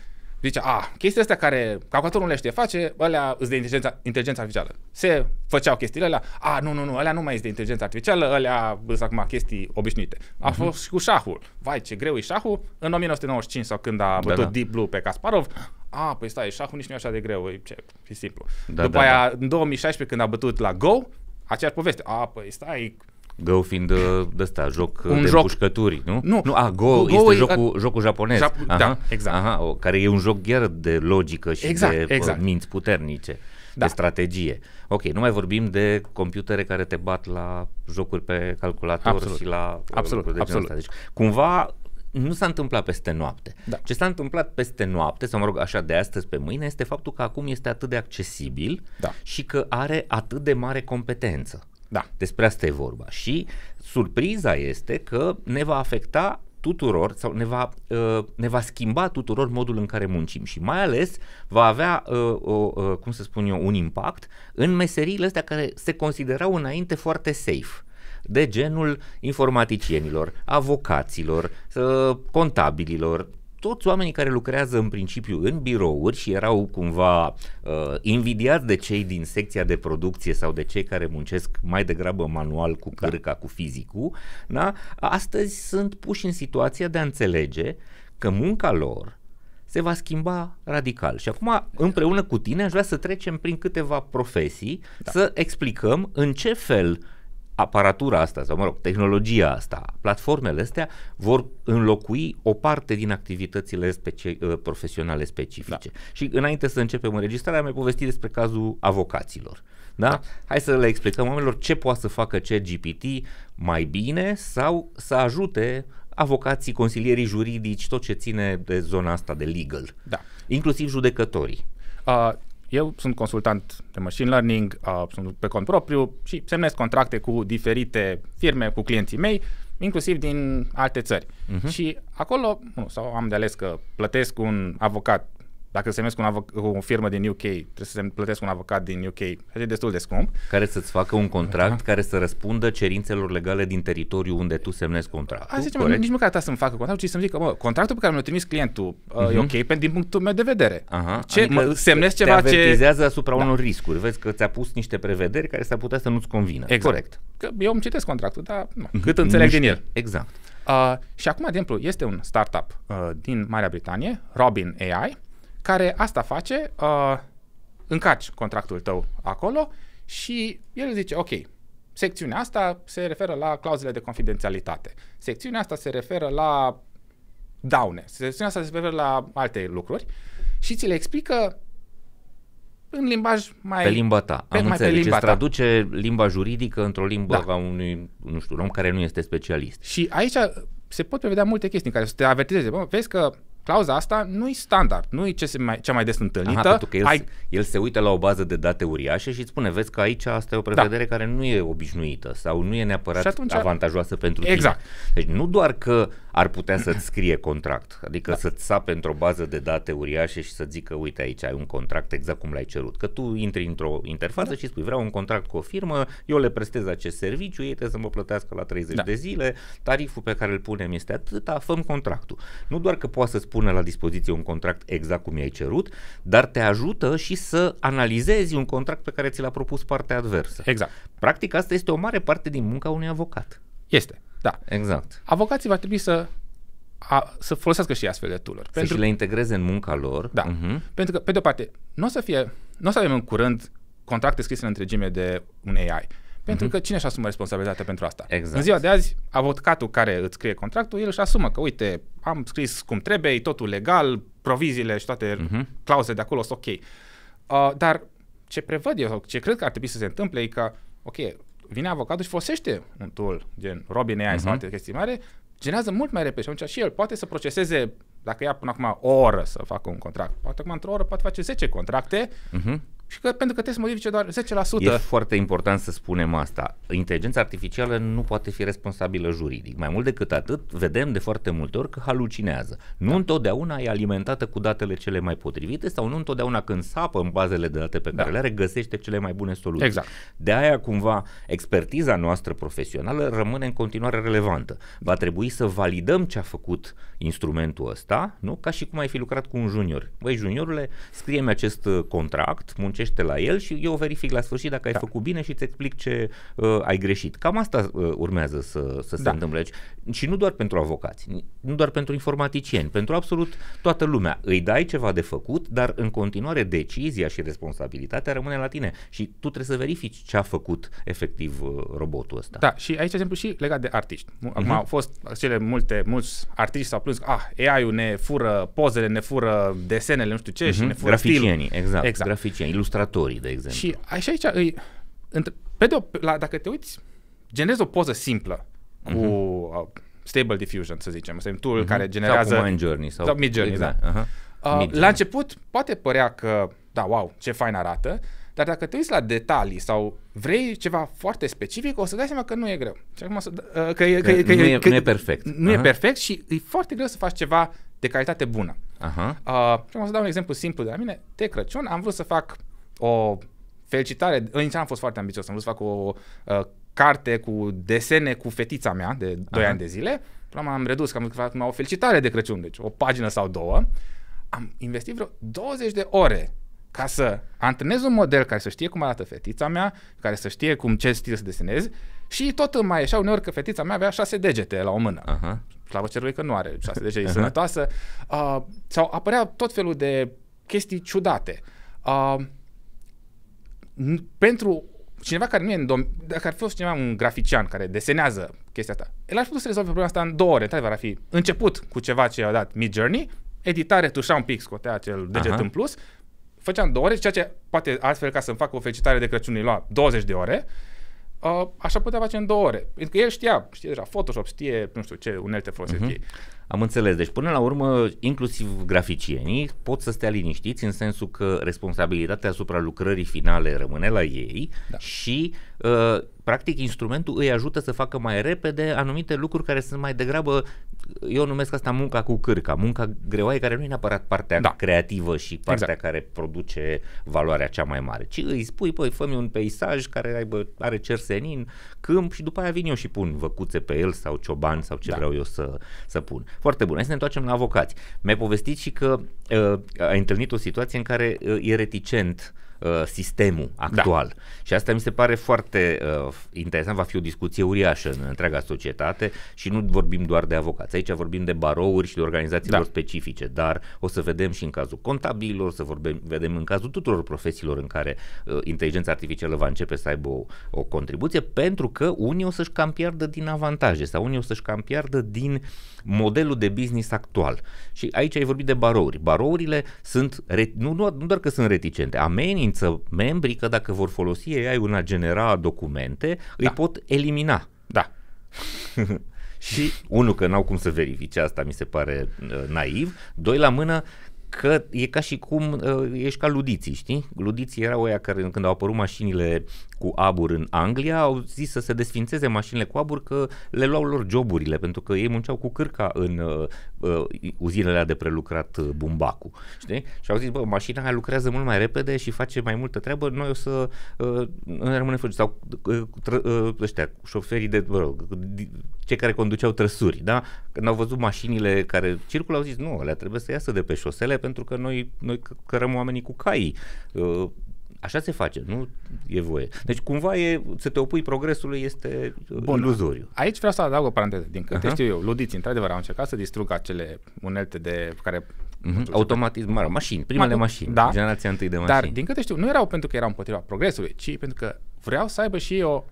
A: Zice, a, chestia astea care calculatorul nu le știe face, alea îți de inteligența, inteligența artificială. Se făceau chestiile alea, a, nu, nu, nu, alea nu mai este de inteligența artificială, alea sunt acum chestii obișnuite. A uh-huh. fost și cu șahul. Vai, ce greu e șahul. În 1995 sau când a da, bătut da, da. Deep Blue pe Kasparov, a, păi stai, șahul nici nu e așa de greu, e ce, e simplu. Da, După da, aia, da. în 2016 când a bătut la Go, aceeași poveste. A, păi stai,
B: Go fiind uh, de ăsta, joc uh, un de joc... pușcături, nu? Nu, nu a, Go, Go este e, jocul, a... jocul japonez. Jap-
A: aha, da, exact.
B: Aha, o, care e un joc chiar de logică și exact, de uh, exact. minți puternice, da. de strategie. Ok, nu mai vorbim de computere care te bat la jocuri pe calculator absolut. și la
A: absolut, de absolut.
B: Deci, cumva nu s-a întâmplat peste noapte. Da. Ce s-a întâmplat peste noapte, sau mă rog așa de astăzi pe mâine, este faptul că acum este atât de accesibil da. și că are atât de mare competență.
A: Da.
B: Despre asta e vorba. Și surpriza este că ne va afecta tuturor sau ne va, uh, ne va schimba tuturor modul în care muncim și mai ales va avea, uh, uh, uh, cum să spun eu, un impact în meseriile astea care se considerau înainte foarte safe de genul informaticienilor, avocaților, uh, contabililor, toți oamenii care lucrează în principiu în birouri și erau cumva uh, invidiați de cei din secția de producție sau de cei care muncesc mai degrabă manual cu da. cârca, da. cu fizicul, da? astăzi sunt puși în situația de a înțelege că munca lor se va schimba radical. Și acum, împreună cu tine, aș vrea să trecem prin câteva profesii, da. să explicăm în ce fel aparatura asta, sau mă rog, tehnologia asta, platformele astea vor înlocui o parte din activitățile speci- uh, profesionale specifice. Da. Și înainte să începem înregistrarea, mi-ai povestit despre cazul avocaților. Da? da? Hai să le explicăm oamenilor ce poate să facă ChatGPT mai bine sau să ajute avocații, consilierii juridici, tot ce ține de zona asta de legal.
A: Da.
B: Inclusiv judecătorii.
A: Uh, eu sunt consultant de machine learning, uh, sunt pe cont propriu și semnez contracte cu diferite firme, cu clienții mei, inclusiv din alte țări. Uh-huh. Și acolo, nu, sau am de ales că plătesc un avocat dacă semnezi cu, un avoc- cu o firmă din UK, trebuie să plătesc un avocat din UK, e destul de scump.
B: Care să-ți facă un contract uh-huh. care să răspundă cerințelor legale din teritoriu unde tu semnezi contractul.
A: Hai să nici măcar ta să-mi facă contractul, ci să-mi zică, mă, contractul pe care mi-l trimis clientul uh, uh-huh. e ok pentru din punctul meu de vedere.
B: Uh-huh.
A: Ce, adică mă, semnezi ceva
B: te avertizează ce... asupra da. unor riscuri. Vezi că ți-a pus niște prevederi care s-ar putea să nu-ți convină.
A: Exact.
B: Corect.
A: Că eu îmi citesc contractul, dar nu, uh-huh. cât înțeleg din el.
B: Exact.
A: Uh, și acum, de exemplu, este un startup uh, din Marea Britanie, Robin AI, care asta face, uh, încarci contractul tău acolo și el zice, ok, secțiunea asta se referă la clauzele de confidențialitate. Secțiunea asta se referă la daune. Secțiunea asta se referă la alte lucruri și ți le explică în limbaj mai...
B: Pe limba ta.
A: Pe,
B: Am
A: mai
B: înțeles.
A: pe
B: Deci
A: limba
B: îți
A: ta.
B: traduce limba juridică într-o limbă
A: Da.
B: a unui, nu știu, un om care nu este specialist.
A: Și aici se pot prevedea multe chestii în care să te avertizeze. Bă, vezi că clauza asta nu e standard, nu e ce se mai, cea mai des întâlnită.
B: Aha, pentru că el,
A: Ai,
B: Ai... el se uită la o bază de date uriașă și îți spune, vezi că aici asta e o prevedere da. care nu e obișnuită sau nu e neapărat
A: Și atunci-
B: avantajoasă pentru
A: Exact.
B: tine. Deci nu doar că ar putea să-ți scrie contract, adică da. să-ți sape într-o bază de date uriașe și să zică, uite aici ai un contract exact cum l-ai cerut. Că tu intri într-o interfață da. și spui, vreau un contract cu o firmă, eu le prestez acest serviciu, ei trebuie să mă plătească la 30
A: Da.
B: de zile, tariful pe care îl punem este atâta, făm contractul. Nu doar că poate să-ți pună la dispoziție un contract exact cum i-ai cerut, dar te ajută și să analizezi un contract pe care ți l-a propus partea adversă.
A: exact.
B: Practic asta este o mare parte din munca unui avocat.
A: Este, da.
B: Exact.
A: Avocații va trebui să, a, să folosească și astfel de tool
B: Să și le integreze în munca lor.
A: Da.
B: Mhm.
A: Pentru că, pe de o parte, nu o să fie, nu o să avem în curând contracte scrise în întregime de un AI. Pentru că cine își asumă responsabilitatea pentru asta?
B: Mhm. Exact.
A: În ziua de azi, avocatul care îți scrie contractul, el își asumă că, uite, am scris cum trebuie, e totul legal, proviziile și toate
B: Mhm.
A: clauzele de acolo sunt ok. Uh, dar ce prevăd eu, sau ce cred că ar trebui să se întâmple, e că, ok, vine avocatul și folosește un tool, gen Robin AI sau alte chestii mari, generează mult mai repede și atunci și el poate să proceseze, dacă ia până acum o oră să facă un contract, poate acum într-o oră poate face 10 contracte
B: Mhm.
A: Și că, pentru că trebuie să modifice doar 10%.
B: E foarte important să spunem asta. Inteligența artificială nu poate fi responsabilă juridic. Mai mult decât atât, vedem de foarte multe ori că halucinează. Nu da. întotdeauna e alimentată cu datele cele mai potrivite sau nu întotdeauna când sapă în bazele de date pe care
A: Da.
B: le are, găsește cele mai bune soluții.
A: Exact.
B: De aia, cumva, expertiza noastră profesională rămâne în continuare relevantă. Va trebui să validăm ce a făcut instrumentul ăsta, nu? Ca și cum ai fi lucrat cu un junior. Băi, juniorule, scrie-mi acest uh, contract, muncește la el și eu verific la sfârșit dacă ai
A: Da.
B: făcut bine și îți explic ce uh, ai greșit. Cam asta uh, urmează să, să se
A: Da.
B: întâmple aici. Și nu doar pentru avocați, nu doar pentru informaticieni, pentru absolut toată lumea. Îi dai ceva de făcut, dar în continuare decizia și responsabilitatea rămâne la tine și tu trebuie să verifici ce a făcut efectiv uh, robotul ăsta.
A: Da, și aici exemplu și legat de artiști. Acum
B: Mhm.
A: uh-huh. au fost cele multe, mulți artiști s-au plâns că ah, AI-ul ne fură pozele, ne fură desenele, nu știu ce, și ne fură stilul.
B: Mhm. Graficienii, exact,
A: Exact.
B: Graficieni, ilustratorii, de exemplu.
A: Și aici, aici îi, între, pe de o, la, dacă te uiți, generezi o poză simplă cu uh, Stable Diffusion, să zicem. Este un tool care generează...
B: Mhm. Sau cu Midjourney. Sau,
A: sau Midjourney,
B: exact.
A: da.
B: Aha.
A: Uh,
B: Midjourney.
A: la început poate părea că, da, wow, ce fain arată, dar dacă te uiți la detalii sau vrei ceva foarte specific, o să dai seama că nu e greu. Și acum să, uh, că, e,
B: Că
A: că, că,
B: nu e-
A: că,
B: nu e perfect.
A: Nu
B: Aha.
A: e perfect și e foarte greu să faci ceva de calitate bună.
B: Aha.
A: Uh, și acum să dau un exemplu simplu de la mine. De Crăciun am vrut să fac o felicitare, inițial am fost foarte ambițios, am vrut să fac o uh, carte cu desene cu fetița mea de 2
B: Aha.
A: ani de zile. Până la urmă am redus, că am vrut să fac numai o felicitare de Crăciun, deci o pagină sau două. Am investit vreo 20 de ore ca să antrenez un model care să știe cum arată fetița mea, care să știe cum ce stil să desenez și tot îmi mai ieșea uneori că fetița mea avea șase degete la o mână.
B: Aha.
A: Slavă cerului că nu are șase degete, e sănătoasă. Uh, sau apărea tot felul de chestii ciudate. Uh, n- pentru cineva care nu e în dom- dacă ar fi fost cineva un grafician care desenează chestia asta, el ar fi putut să rezolve problema asta în două ore. Într-adevăr, ar fi început cu ceva ce i-a dat Mid Journey, editare, tușa un pic, scotea acel deget
B: Aha.
A: în plus, făcea în două ore, ceea ce poate altfel ca să-mi facă o felicitare de Crăciun îi lua 20 de ore, uh, așa putea face în două ore. Pentru că el știa, știe deja Photoshop, știe, nu știu ce unelte folosesc
B: Mhm.
A: ei.
B: Am înțeles. Deci, până la urmă, inclusiv graficienii pot să stea liniștiți în sensul că responsabilitatea asupra lucrării finale rămâne la ei
A: Da.
B: și, uh, practic, instrumentul îi ajută să facă mai repede anumite lucruri care sunt mai degrabă, eu numesc asta munca cu cârca, munca greoaie care nu e neapărat partea
A: Da.
B: creativă și partea
A: Exact.
B: care produce valoarea cea mai mare, ci îi spui, păi, fă un peisaj care aibă, are cer senin, câmp și după aia vin eu și pun văcuțe pe el sau cioban sau ce
A: Da.
B: vreau eu să, să pun. Foarte bun. Hai să ne întoarcem la avocați. Mi-ai povestit și că uh, ai întâlnit o situație în care uh, e reticent uh, sistemul actual. Da. Și asta mi se pare foarte uh, interesant, va fi o discuție uriașă în întreaga societate și nu vorbim doar de avocați. Aici vorbim de barouri și de organizațiilor da. specifice, dar o să vedem și în cazul contabililor, o să vorbim, vedem în cazul tuturor profesiilor în care uh, inteligența artificială va începe să aibă o, o contribuție, pentru că unii o să-și cam piardă din avantaje sau unii o să-și cam piardă din modelul de business actual. Și aici ai vorbit de barouri. Barourile sunt, nu, nu, nu doar că sunt reticente, amenință membrii că dacă vor folosi AI în a genera documente, da. îi pot elimina.
A: Da.
B: și unul că n-au cum să verifice asta, mi se pare uh, naiv, doi la mână că e ca și cum uh, ești ca ludiții, știi? Ludiții erau oia care când au apărut mașinile cu abur în Anglia, au zis să se desfințeze mașinile cu abur că le luau lor joburile, pentru că ei munceau cu cârca în uh, uh, uzinele de prelucrat uh, bumbacul, știi? Și au zis, bă, mașina aia lucrează mult mai repede și face mai multă treabă, noi o să uh, ne rămânem fără. Sau uh, tră, uh, ăștia, șoferii de, bă, cei care conduceau trăsuri, da? Când au văzut mașinile care circulă, au zis, nu, le trebuie să iasă de pe șosele pentru că noi, noi cărăm oamenii cu caii. Uh, Așa se face, nu e voie. Deci cumva e, să te opui progresului este uh, Bun, iluzoriu.
A: Aici vreau să adaug o paranteză. Din câte uh-huh. știu eu, ludiți într-adevăr au încercat să distrugă acele unelte de care
B: Uh-huh. Automatism, mă, mașini, primele Ma- mașini, da, generația întâi de mașini.
A: Dar, din câte știu, nu erau pentru că erau împotriva progresului, ci pentru că vreau să aibă și o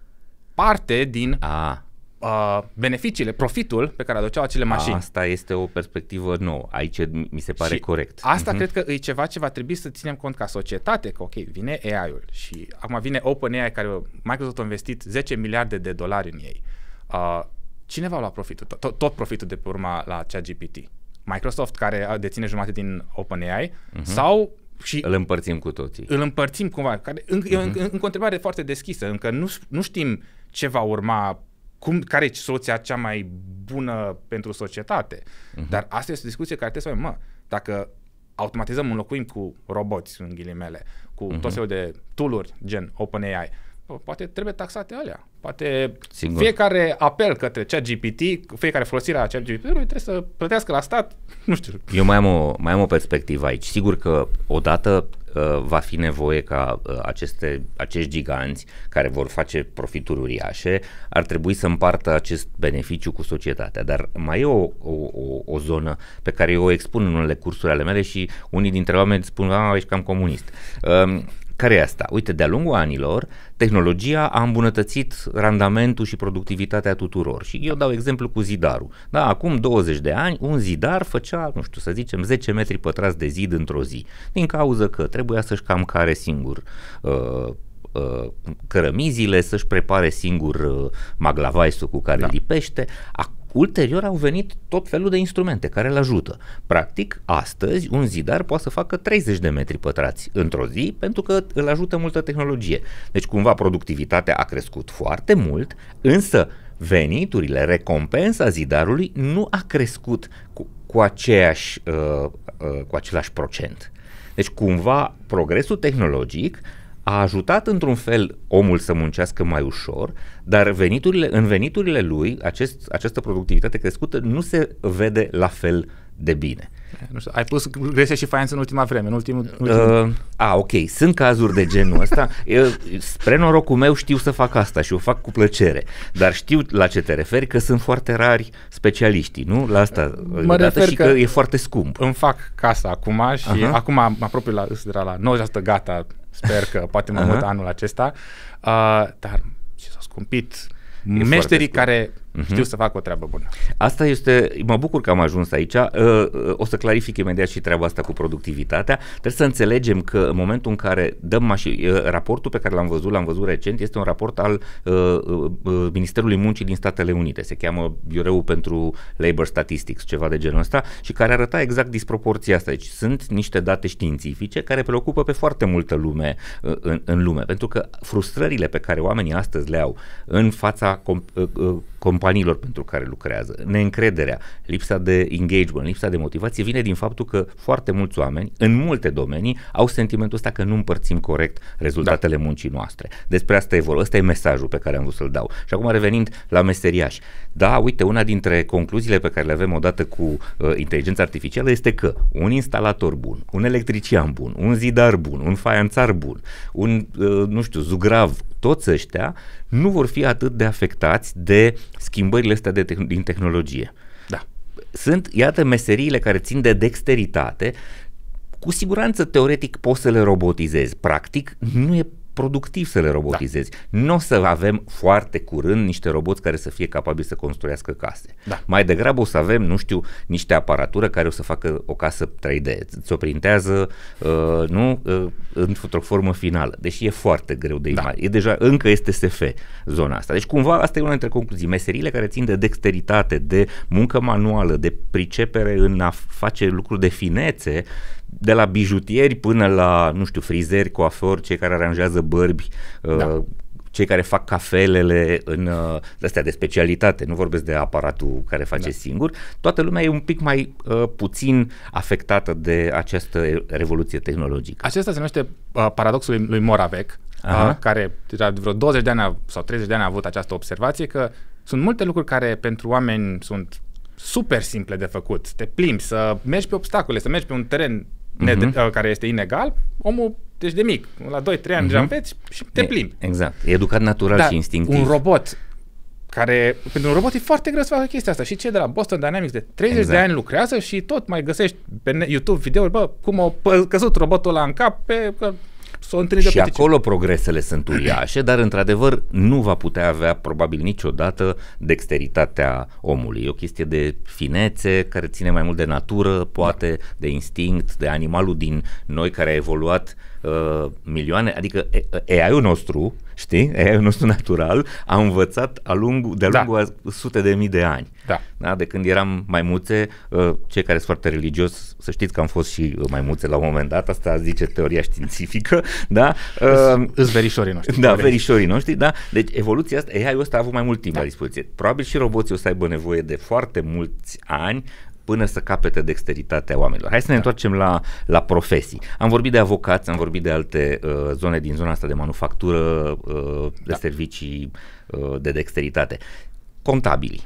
A: parte din
B: A
A: uh, beneficiile, profitul pe care aduceau acele mașini.
B: Asta este o perspectivă nouă. Aici mi se pare
A: și
B: corect.
A: Asta uh-huh. cred că e ceva ce va trebui să ținem cont ca societate, că ok, vine AI-ul și acum vine OpenAI care Microsoft a investit 10 miliarde de dolari în ei. Uh, cine va lua profitul? Tot, tot profitul de pe urma la ChatGPT? Microsoft care deține jumătate din OpenAI uh-huh. sau
B: și îl împărțim cu toții.
A: Îl împărțim cumva. Care, în, uh-huh. în, în, în o întrebare foarte deschisă. Încă nu, nu știm ce va urma cum, care e soluția cea mai bună pentru societate. Uh-huh. Dar asta este o discuție care trebuie să avem, mă, dacă automatizăm, înlocuim cu roboți, în ghilimele, cu uh-huh. tot felul de tool gen OpenAI, poate trebuie taxate alea. Poate Singur. fiecare apel către ChatGPT, fiecare folosire a ChatGPT-ului trebuie să plătească la stat, nu știu.
B: Eu mai am o, mai am o perspectivă aici. Sigur că odată uh, va fi nevoie ca uh, aceste, acești giganți care vor face profituri uriașe ar trebui să împartă acest beneficiu cu societatea. Dar mai e o, o, o, o zonă pe care eu o expun în unele cursuri ale mele și unii dintre oameni spun, a, ești cam comunist. Uh, care e asta? Uite, de-a lungul anilor, tehnologia a îmbunătățit randamentul și productivitatea tuturor. Și eu dau exemplu cu zidarul. Da, acum 20 de ani, un zidar făcea, nu știu, să zicem, 10 metri pătrați de zid într-o zi. Din cauza că trebuia să-și cam care singur uh, uh, cărămizile, să-și prepare singur uh, maglavaisul cu care da. lipește. Acum Ulterior au venit tot felul de instrumente care îl ajută. Practic, astăzi, un zidar poate să facă 30 de metri pătrați într-o zi pentru că îl ajută multă tehnologie. Deci, cumva, productivitatea a crescut foarte mult, însă veniturile, recompensa zidarului nu a crescut cu, cu, aceeași, uh, uh, cu același procent. Deci, cumva, progresul tehnologic a ajutat într-un fel omul să muncească mai ușor, dar veniturile, în veniturile lui acest, această productivitate crescută nu se vede la fel de bine.
A: Nu știu, ai pus grese și faianță în ultima vreme, în ultimul... În ultimul... Uh,
B: a, ok, sunt cazuri de genul ăsta. Eu, spre norocul meu știu să fac asta și o fac cu plăcere, dar știu la ce te referi că sunt foarte rari specialiștii, nu? La asta
A: mă refer
B: și că, că e foarte scump.
A: Îmi fac casa acum și uh-huh. acum mă apropiu la, la 90% gata Sper că poate mă mut anul acesta. Uh, dar ce s-a scumpit. Meșterii care uh-huh. știu să fac o treabă bună.
B: Asta este, mă bucur că am ajuns aici, uh, uh, o să clarific imediat și treaba asta cu productivitatea. Trebuie să înțelegem că în momentul în care dăm mașini, uh, raportul pe care l-am văzut, l-am văzut recent, este un raport al Ministerului Muncii din Statele Unite, se cheamă Bureau pentru Labor Statistics, ceva de genul ăsta, și care arăta exact disproporția asta. Deci sunt niște date științifice care preocupă pe foarte multă lume în, în lume, pentru că frustrările pe care oamenii astăzi le au în fața comp- companiilor pentru care lucrează, neîncrederea, lipsa de engagement, lipsa de motivație vine din faptul că foarte mulți oameni, în multe domenii, au sentimentul ăsta că nu împărțim corect rezultatele da. muncii noastre. Despre asta e vorba, ăsta e mesajul pe care am vrut să-l dau. Și acum revenind la meseriaș. Da, uite, una dintre concluziile pe care le avem odată cu uh, inteligența artificială este că un instalator bun, un electrician bun, un zidar bun, un faianțar bun, un, uh, nu știu, zugrav, toți ăștia nu vor fi atât de afectați de schimbările astea de te- din tehnologie.
A: Da.
B: Sunt, iată, meseriile care țin de dexteritate, cu siguranță teoretic poți să le robotizezi. Practic, nu e productiv să le robotizezi. Da. Nu o să avem foarte curând niște roboți care să fie capabili să construiască case.
A: Da.
B: Mai degrabă o să avem, nu știu, niște aparatură care o să facă o casă 3D. Ți-o printează, uh, nu, uh, într-o formă finală. Deși e foarte greu de
A: Da.
B: da. E deja, încă este SF zona asta. Deci cumva asta e una dintre concluzii. Meserile care țin de dexteritate, de muncă manuală, de pricepere în a face lucruri de finețe, de la bijutieri până la, nu știu, frizeri, coafori, cei care aranjează bărbi,
A: Da.
B: uh, cei care fac cafelele în uh, astea de specialitate, nu vorbesc de aparatul care face
A: Da.
B: da. singur, toată lumea e un pic mai uh, puțin afectată de această revoluție tehnologică.
A: Acesta se numește uh, paradoxul lui, lui Moravec,
B: Aha.
A: uh, care deja de vreo 20 de ani a, sau 30 de ani a avut această observație că sunt multe lucruri care pentru oameni sunt super simple de făcut. Să te plimbi, să mergi pe obstacole, să mergi pe un teren
B: Mhm.
A: Uh-huh. uh, care este inegal, omul, deci de mic, la 2-3 ani uh-huh. deja înveți și te
B: E-
A: plimbi.
B: Exact. E educat natural
A: Dar
B: și instinctiv.
A: un robot care, pentru un robot e foarte greu să facă chestia asta. Și cei de la Boston Dynamics de 30
B: Exact.
A: de ani lucrează și tot mai găsești pe ne- YouTube videouri, bă, cum a pă- căzut robotul ăla în cap pe că s-a întâlnit
B: Și
A: de peticii.
B: acolo progresele sunt uriașe, dar într-adevăr nu va putea avea probabil niciodată dexteritatea omului. E o chestie de finețe care ține mai mult de natură, poate da. de instinct, de animalul din noi care a evoluat uh, milioane, adică e- AI-ul nostru, știi, AI-ul nostru natural a învățat a lungul, de-a
A: Da.
B: lungul a sute de mii de ani.
A: Da.
B: Da? De când eram maimuțe, uh, cei care sunt foarte religios, să știți că am fost și uh, maimuțe la un moment dat, asta zice teoria științifică, da? Uh,
A: Îs verișorii noștri.
B: da,
A: Corect.
B: verișorii noștri, da? Deci evoluția asta, AI-ul ăsta a avut mai mult timp
A: Da.
B: la dispoziție. Probabil și roboții o să aibă nevoie de foarte mulți ani până să capete dexteritatea oamenilor. Hai să ne da. întoarcem la, la profesii. Am vorbit de avocați, am vorbit de alte uh, zone din zona asta de manufactură, uh, de
A: Da.
B: servicii, uh, de dexteritate. Contabili.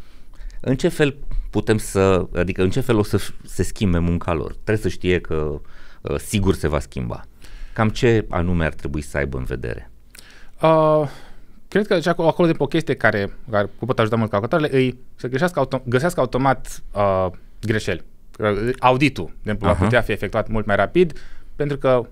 B: În ce fel putem să, adică în ce fel o să f- se schimbe munca lor? Trebuie să știe că uh, sigur se va schimba. Cam ce anume ar trebui să aibă în vedere?
A: Uh, cred că și acolo, acolo de pe o chestie care, care pot ajuta mult calculatoarele, îi să găsească, auto, găsească automat uh, greșeli. Uh, Auditul, de exemplu, va
B: Aha.
A: putea fi efectuat mult mai rapid, pentru că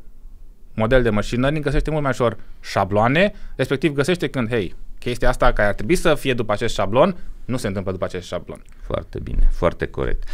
A: model de machine learning găsește mult mai ușor șabloane, respectiv găsește când, hei, chestia asta care ar trebui să fie după acest șablon, nu se întâmplă după acest șablon.
B: Foarte bine, foarte corect.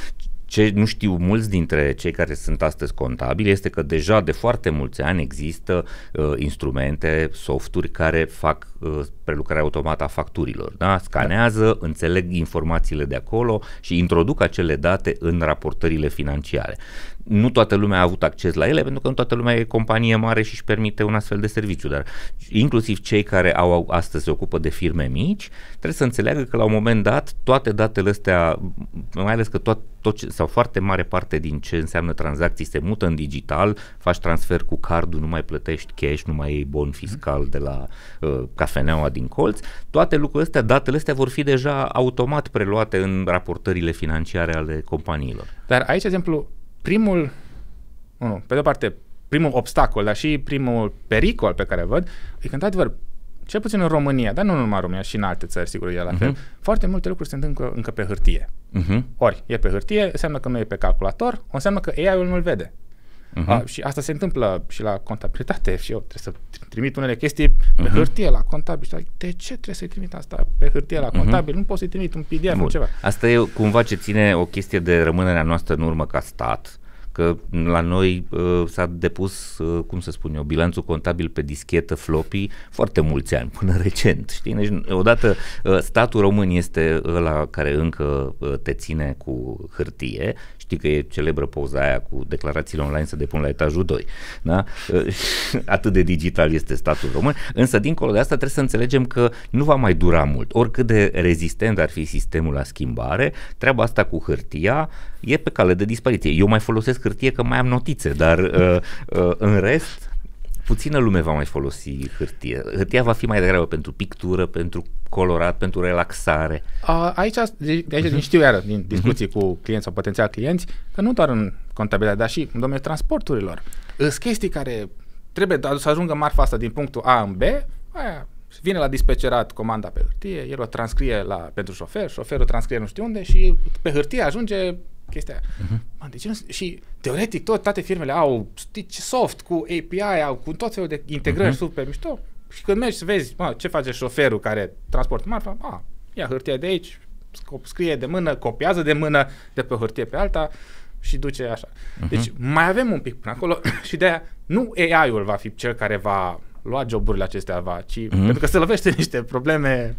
B: Ce nu știu mulți dintre cei care sunt astăzi contabili este că deja de foarte mulți ani există uh, instrumente, softuri care fac uh, prelucrarea automată a facturilor. Da? Scanează, da. înțeleg informațiile de acolo și introduc acele date în raportările financiare. Nu toată lumea a avut acces la ele pentru că nu toată lumea e companie mare și își permite un astfel de serviciu, dar inclusiv cei care au astăzi se ocupă de firme mici trebuie să înțeleagă că la un moment dat toate datele astea, mai ales că tot, tot ce, sau foarte mare parte din ce înseamnă tranzacții se mută în digital, faci transfer cu cardul, nu mai plătești cash, nu mai iei bon fiscal de la uh, cafeneaua din colț, toate lucrurile astea, datele astea vor fi deja automat preluate în raportările financiare ale companiilor.
A: Dar aici, de exemplu, primul, nu, nu, pe de o parte, primul obstacol, dar și primul pericol pe care îl văd, e că, într-adevăr, cel puțin în România, dar nu numai în România, și în alte țări, sigur, e la fel,
B: Mhm.
A: foarte multe lucruri se întâmplă încă pe hârtie.
B: Uh-huh.
A: Ori, e pe hârtie, înseamnă că nu e pe calculator, înseamnă că AI-ul nu-l vede.
B: Mhm.
A: A, și asta se întâmplă și la contabilitate și eu trebuie să trimit unele chestii pe
B: Mhm.
A: hârtie la contabil. Și zic, de ce trebuie să-i trimit asta pe hârtie la contabil? Nu poți să-i trimit un PDF
B: Bun.
A: sau ceva.
B: Asta e cumva ce ține o chestie de rămânerea noastră în urmă ca stat, că la noi uh, s-a depus, uh, cum să spun eu, bilanțul contabil pe dischetă floppy foarte mulți ani, până recent, știi? Deci, odată, uh, statul român este ăla care încă uh, te ține cu hârtie Știi că e celebră poza aia cu declarațiile online să depun la etajul 2. Da? Atât de digital este statul român. Însă, dincolo de asta, trebuie să înțelegem că nu va mai dura mult. Oricât de rezistent ar fi sistemul la schimbare, treaba asta cu hârtia e pe cale de dispariție. Eu mai folosesc hârtie că mai am notițe, dar uh, uh, în rest puțină lume va mai folosi hârtie. Hârtia va fi mai degrabă pentru pictură, pentru colorat, pentru relaxare.
A: A, aici, de, de aici uh-huh. știu iară din discuții uh-huh. cu clienți sau potențial clienți, că nu doar în contabilitate, dar și în domeniul transporturilor. Sunt chestii care trebuie să ajungă marfa asta din punctul A în B, aia vine la dispecerat comanda pe hârtie, el o transcrie la, pentru șofer, șoferul transcrie nu știu unde și pe hârtie ajunge chestia uh-huh. Man, deci, și teoretic tot, toate firmele au soft cu API, au cu tot felul de integrări uh-huh. super mișto. Și când mergi să vezi mă, ce face șoferul care transportă marfa, a, ia hârtia de aici, scrie de mână, copiază de mână de pe hârtie pe alta și duce așa. Uh-huh. Deci mai avem un pic până acolo și de aia nu AI-ul va fi cel care va lua joburile acestea, va, ci uh-huh. pentru că se lovește niște probleme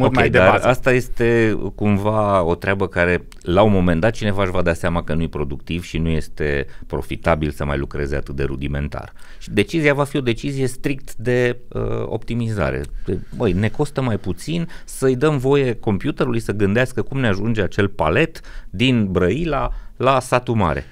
A: mult okay, mai de
B: dar
A: bază.
B: asta este cumva o treabă care la un moment dat cineva își va da seama că nu e productiv și nu este profitabil să mai lucreze atât de rudimentar. Și decizia va fi o decizie strict de uh, optimizare. De, băi, ne costă mai puțin să-i dăm voie computerului să gândească cum ne ajunge acel palet din Brăila la satul mare.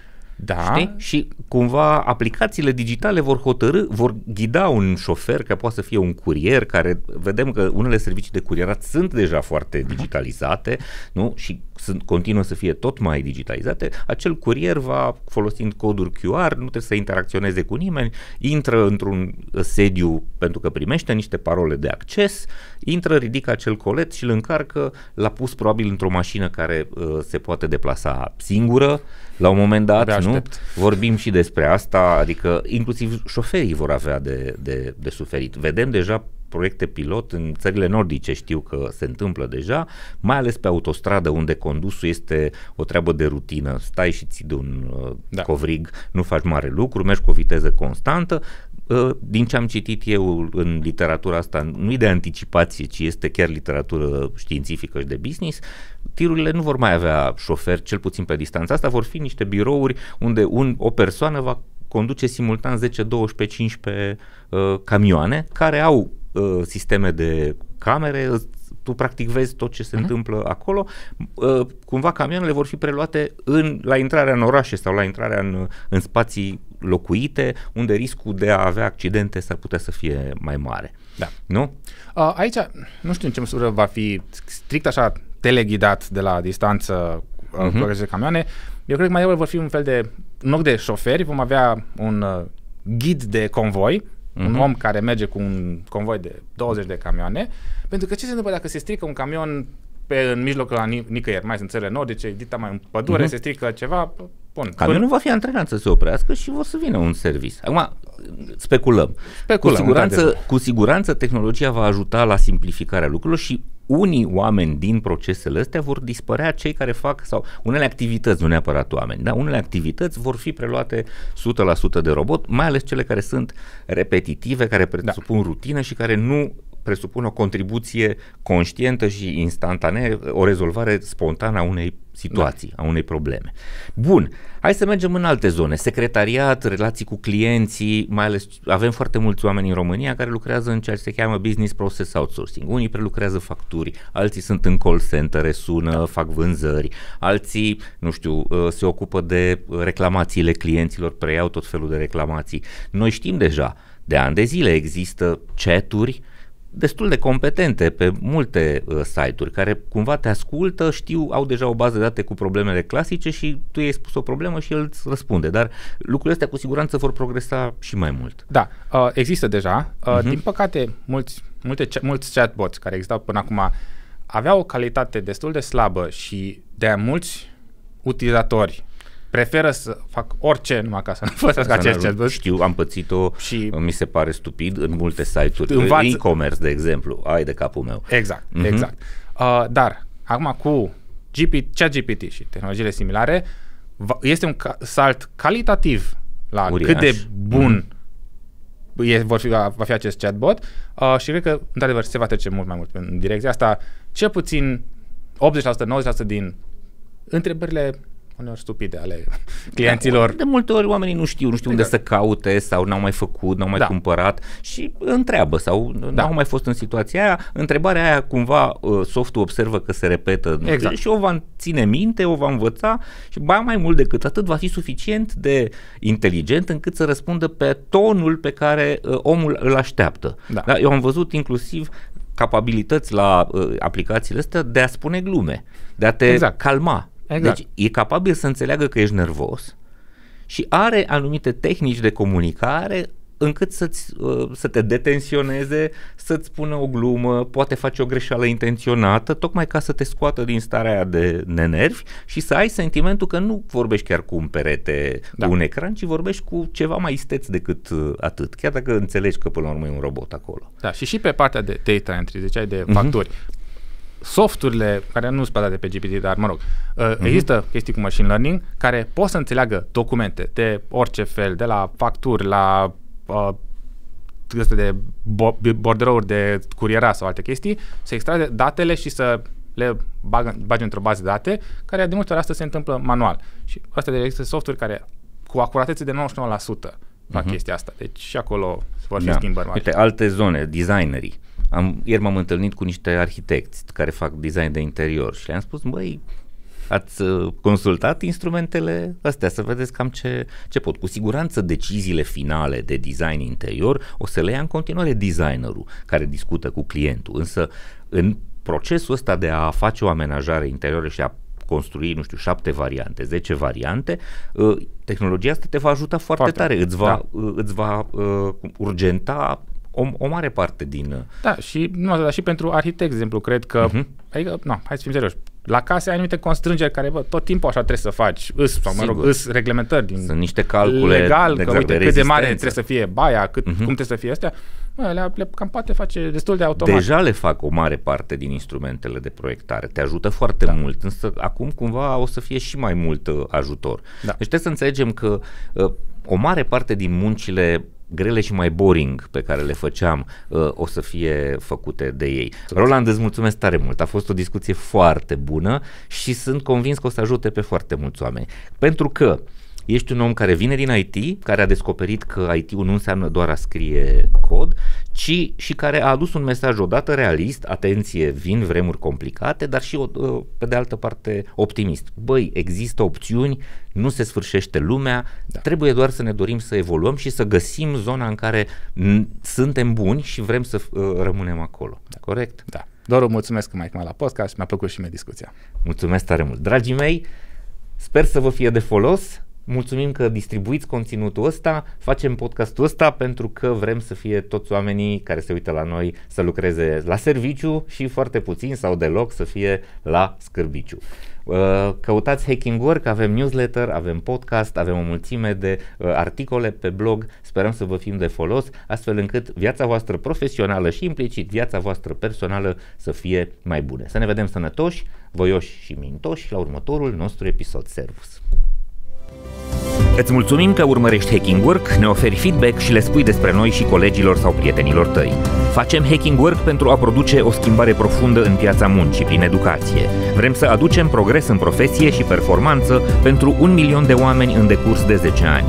A: Da.
B: Știi? Și cumva aplicațiile digitale vor hotărâ, vor ghida un șofer, care poate să fie un curier, care vedem că unele servicii de curierat sunt deja foarte digitalizate, nu? Și sunt, continuă să fie tot mai digitalizate, acel curier va, folosind coduri QR, nu trebuie să interacționeze cu nimeni, intră într-un sediu pentru că primește niște parole de acces, intră, ridică acel colet și îl încarcă, l-a pus probabil într-o mașină care uh, se poate deplasa singură, la un moment dat, nu? Vorbim și despre asta, adică inclusiv șoferii vor avea de, de, de suferit. Vedem deja proiecte pilot în țările nordice, știu că se întâmplă deja, mai ales pe autostradă unde condusul este o treabă de rutină, stai și ții de un uh, da. covrig, nu faci mare lucru, mergi cu o viteză constantă, uh, din ce am citit eu în literatura asta, nu e de anticipație, ci este chiar literatură științifică și de business, tirurile nu vor mai avea șofer, cel puțin pe distanța asta, vor fi niște birouri unde un, o persoană va conduce simultan 10, 12, 15 uh, camioane care au uh, sisteme de camere, tu practic vezi tot ce se uh-huh. întâmplă acolo, uh, cumva camioanele vor fi preluate în, la intrarea în orașe sau la intrarea în, în spații locuite, unde riscul de a avea accidente s-ar putea să fie mai mare.
A: Da.
B: Nu?
A: Uh, aici, nu știu în ce măsură va fi strict așa teleghidat de la distanță uh-huh. cu de camioane. Eu cred că mai degrabă vor fi un fel de, în loc de șoferi, vom avea un uh, ghid de convoi, uh-huh. un mhm. om care merge cu un convoi de 20 de camioane, pentru că ce se întâmplă dacă se strică un camion pe, în mijlocul la nic- nicăieri, mai sunt țările nordice, dita mai în pădure, uh-huh. se strică ceva, bun.
B: Camionul până... va fi antrenat să se oprească și vor să vină un servis. Acum, speculăm.
A: speculăm
B: cu, siguranță, cu siguranță tehnologia va ajuta la simplificarea lucrurilor și unii oameni din procesele astea vor dispărea cei care fac, sau unele activități, nu neapărat oameni, dar unele activități vor fi preluate 100% de robot, mai ales cele care sunt repetitive, care presupun da. rutină și care nu presupun o contribuție conștientă și instantanee, o rezolvare spontană a unei situații, da. a unei probleme. Bun, hai să mergem în alte zone. Secretariat, relații cu clienții, mai ales avem foarte mulți oameni în România care lucrează în ceea ce se cheamă business process outsourcing. Unii prelucrează facturi, alții sunt în call center, sună, da. fac vânzări, alții, nu știu, uh, se ocupă de reclamațiile clienților, preiau tot felul de reclamații. Noi știm deja, de ani de zile există chaturi destul de competente pe multe uh, site-uri care cumva te ascultă, știu, au deja o bază de date cu problemele clasice și tu i-ai spus o problemă și el îți răspunde. Dar lucrurile astea cu siguranță vor progresa și mai mult.
A: Da, uh, există deja. Uh, uh-huh. Din păcate, mulți, multe, mulți chatbots care existau până acum aveau o calitate destul de slabă și de mulți utilizatori preferă să fac orice numai ca să nu folosească acest chatbot.
B: Știu, am pățit-o, și mi se pare stupid, în multe site-uri, învață... e-commerce, de exemplu, ai de capul meu.
A: Exact, uh-huh. exact. Uh, dar, acum cu GP, ChatGPT și tehnologiile similare, este un ca- salt calitativ la Uriaș. cât de bun uh-huh. e, vor fi, va fi acest chatbot uh, și cred că, într-adevăr, se va trece mult mai mult în direcția asta. Cel puțin 80%, 90% din întrebările uneori stupide ale clienților.
B: Da, de multe ori oamenii nu știu, nu știu exact. unde să caute sau n-au mai făcut, n-au mai
A: Da.
B: cumpărat și întreabă sau
A: Da.
B: n-au mai fost în situația aia. Întrebarea aia cumva uh, softul observă că se repetă nu știu,
A: Exact.
B: și o va ține minte, o va învăța și ba mai mult decât atât va fi suficient de inteligent încât să răspundă pe tonul pe care uh, omul îl așteaptă.
A: Da.
B: Da? Eu am văzut inclusiv capabilități la uh, aplicațiile astea de a spune glume, de a te
A: Exact.
B: calma.
A: Exact.
B: Deci e capabil să înțeleagă că ești nervos și are anumite tehnici de comunicare încât să-ți, uh, să te detensioneze, să-ți spună o glumă, poate face o greșeală intenționată, tocmai ca să te scoată din starea aia de nenervi și să ai sentimentul că nu vorbești chiar cu un perete,
A: Da.
B: da. un ecran, ci vorbești cu ceva mai isteț decât uh, atât, chiar dacă înțelegi că până la urmă e un robot acolo.
A: Da, și și pe partea de data entry, ziceai de
B: Mhm.
A: facturi. Softurile care nu sunt bazate pe GPT, dar mă rog, uh,
B: Mhm.
A: există chestii cu machine learning care pot să înțeleagă documente de orice fel, de la facturi la uh, astea de bo- borderouri de curiera sau alte chestii, să extrage datele și să le bagă, bage într-o bază de date, care de multe ori asta se întâmplă manual. Și astea de există softuri care cu acuratețe de 99% fac
B: Mhm.
A: chestia asta. Deci și acolo vor fi
B: Da.
A: schimbări mari.
B: Uite, alte zone, designerii. Am, ieri m-am întâlnit cu niște arhitecți care fac design de interior și le-am spus, băi, ați uh, consultat instrumentele astea să vedeți cam ce, ce pot. Cu siguranță deciziile finale de design interior o să le ia în continuare designerul care discută cu clientul, însă în procesul ăsta de a face o amenajare interioară și a construi, nu știu, șapte variante, 10 variante, uh, tehnologia asta te va ajuta foarte,
A: Foarte,
B: tare, îți va,
A: da.
B: uh, îți va uh, urgenta o, o mare parte din... uh,
A: Da, și nu atât, dar și pentru arhitect, de exemplu, cred că, uh-huh.
B: Mhm.
A: adică, nu, hai să fim serioși, la case ai anumite constrângeri care, bă, tot timpul așa trebuie să faci, îs, sau mă rog,
B: Sigur.
A: îs reglementări din
B: Sunt niște calcule
A: legal, că
B: exact,
A: uite
B: de
A: cât de mare
B: rezistență.
A: trebuie să fie baia, cât,
B: Mhm.
A: uh-huh. cum trebuie să fie astea, bă, le, le cam poate face destul de automat.
B: Deja le fac o mare parte din instrumentele de proiectare. Te ajută foarte da. mult, însă acum cumva o să fie și mai mult uh, ajutor.
A: Da.
B: Deci trebuie să înțelegem că uh, o mare parte din muncile grele și mai boring pe care le făceam uh, o să fie făcute de ei. Roland, îți mulțumesc tare mult. A fost o discuție foarte bună și sunt convins că o să ajute pe foarte mulți oameni. Pentru că Ești un om care vine din IT, care a descoperit că IT-ul nu înseamnă doar a scrie cod, ci și care a adus un mesaj odată realist, atenție, vin vremuri complicate, dar și o- pe de altă parte optimist. Băi, există opțiuni, nu se sfârșește lumea, da. trebuie doar să ne dorim să evoluăm și să găsim zona în care m, suntem buni și vrem să uh, rămânem acolo. Da. Corect?
A: Da. Doru, mulțumesc că m-ai chemat la podcast și mi-a plăcut și mie discuția.
B: Mulțumesc tare mult. Dragii mei, sper să vă fie de folos. Mulțumim că distribuiți conținutul ăsta, facem podcastul ăsta pentru că vrem să fie toți oamenii care se uită la noi să lucreze la serviciu și foarte puțin sau deloc să fie la scârbiciu. Uh, Căutați Hacking Work, avem newsletter, avem podcast, avem o mulțime de uh, articole pe blog, sperăm să vă fim de folos, astfel încât viața voastră profesională și implicit viața voastră personală să fie mai bune. Să ne vedem sănătoși, voioși și mintoși la următorul nostru episod. Servus! Îți mulțumim că urmărești Hacking Work, ne oferi feedback și le spui despre noi și colegilor sau prietenilor tăi. Facem Hacking Work pentru a produce o schimbare profundă în piața muncii prin educație. Vrem să aducem progres în profesie și performanță pentru un milion de oameni în decurs de 10 ani.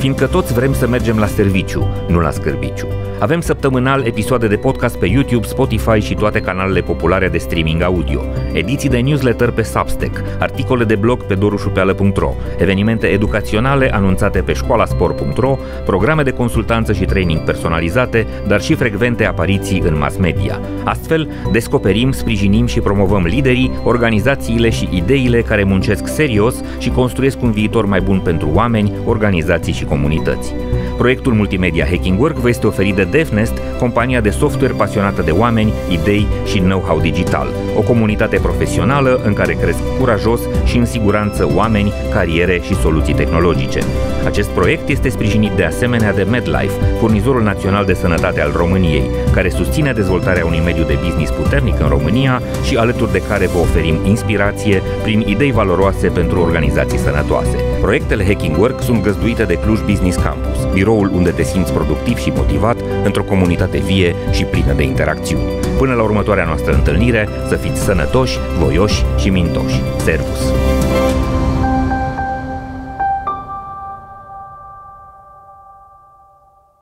B: Fiindcă toți vrem să mergem la serviciu, nu la scârbiciu. Avem săptămânal episoade de podcast pe YouTube, Spotify și toate canalele populare de streaming audio, ediții de newsletter pe Substack, articole de blog pe dorușupeală.ro, evenimente educaționale anunțate pe școalaspor.ro, programe de consultanță și training personalizate, dar și frecvente apariții în mass media. Astfel, descoperim, sprijinim și promovăm liderii, organizațiile și ideile care muncesc serios și construiesc un viitor mai bun pentru oameni, organizații și comunități. Proiectul multimedia Hacking Work vă este oferit de DevNest, compania de software pasionată de oameni, idei și know-how digital. O comunitate profesională în care cresc curajos și în siguranță oameni, cariere și soluții tehnologice. Acest proiect este sprijinit de asemenea de MedLife, furnizorul național de sănătate al României, care susține dezvoltarea unui mediu de business puternic în România și alături de care vă oferim inspirație prin idei valoroase pentru organizații sănătoase. Proiectele Hacking Work sunt găzduite de Cluj Business Campus, biroul unde te simți productiv și motivat într-o comunitate vie și plină de interacțiuni. Până la următoarea noastră întâlnire, să fiți sănătoși, voioși și mintoși. Servus!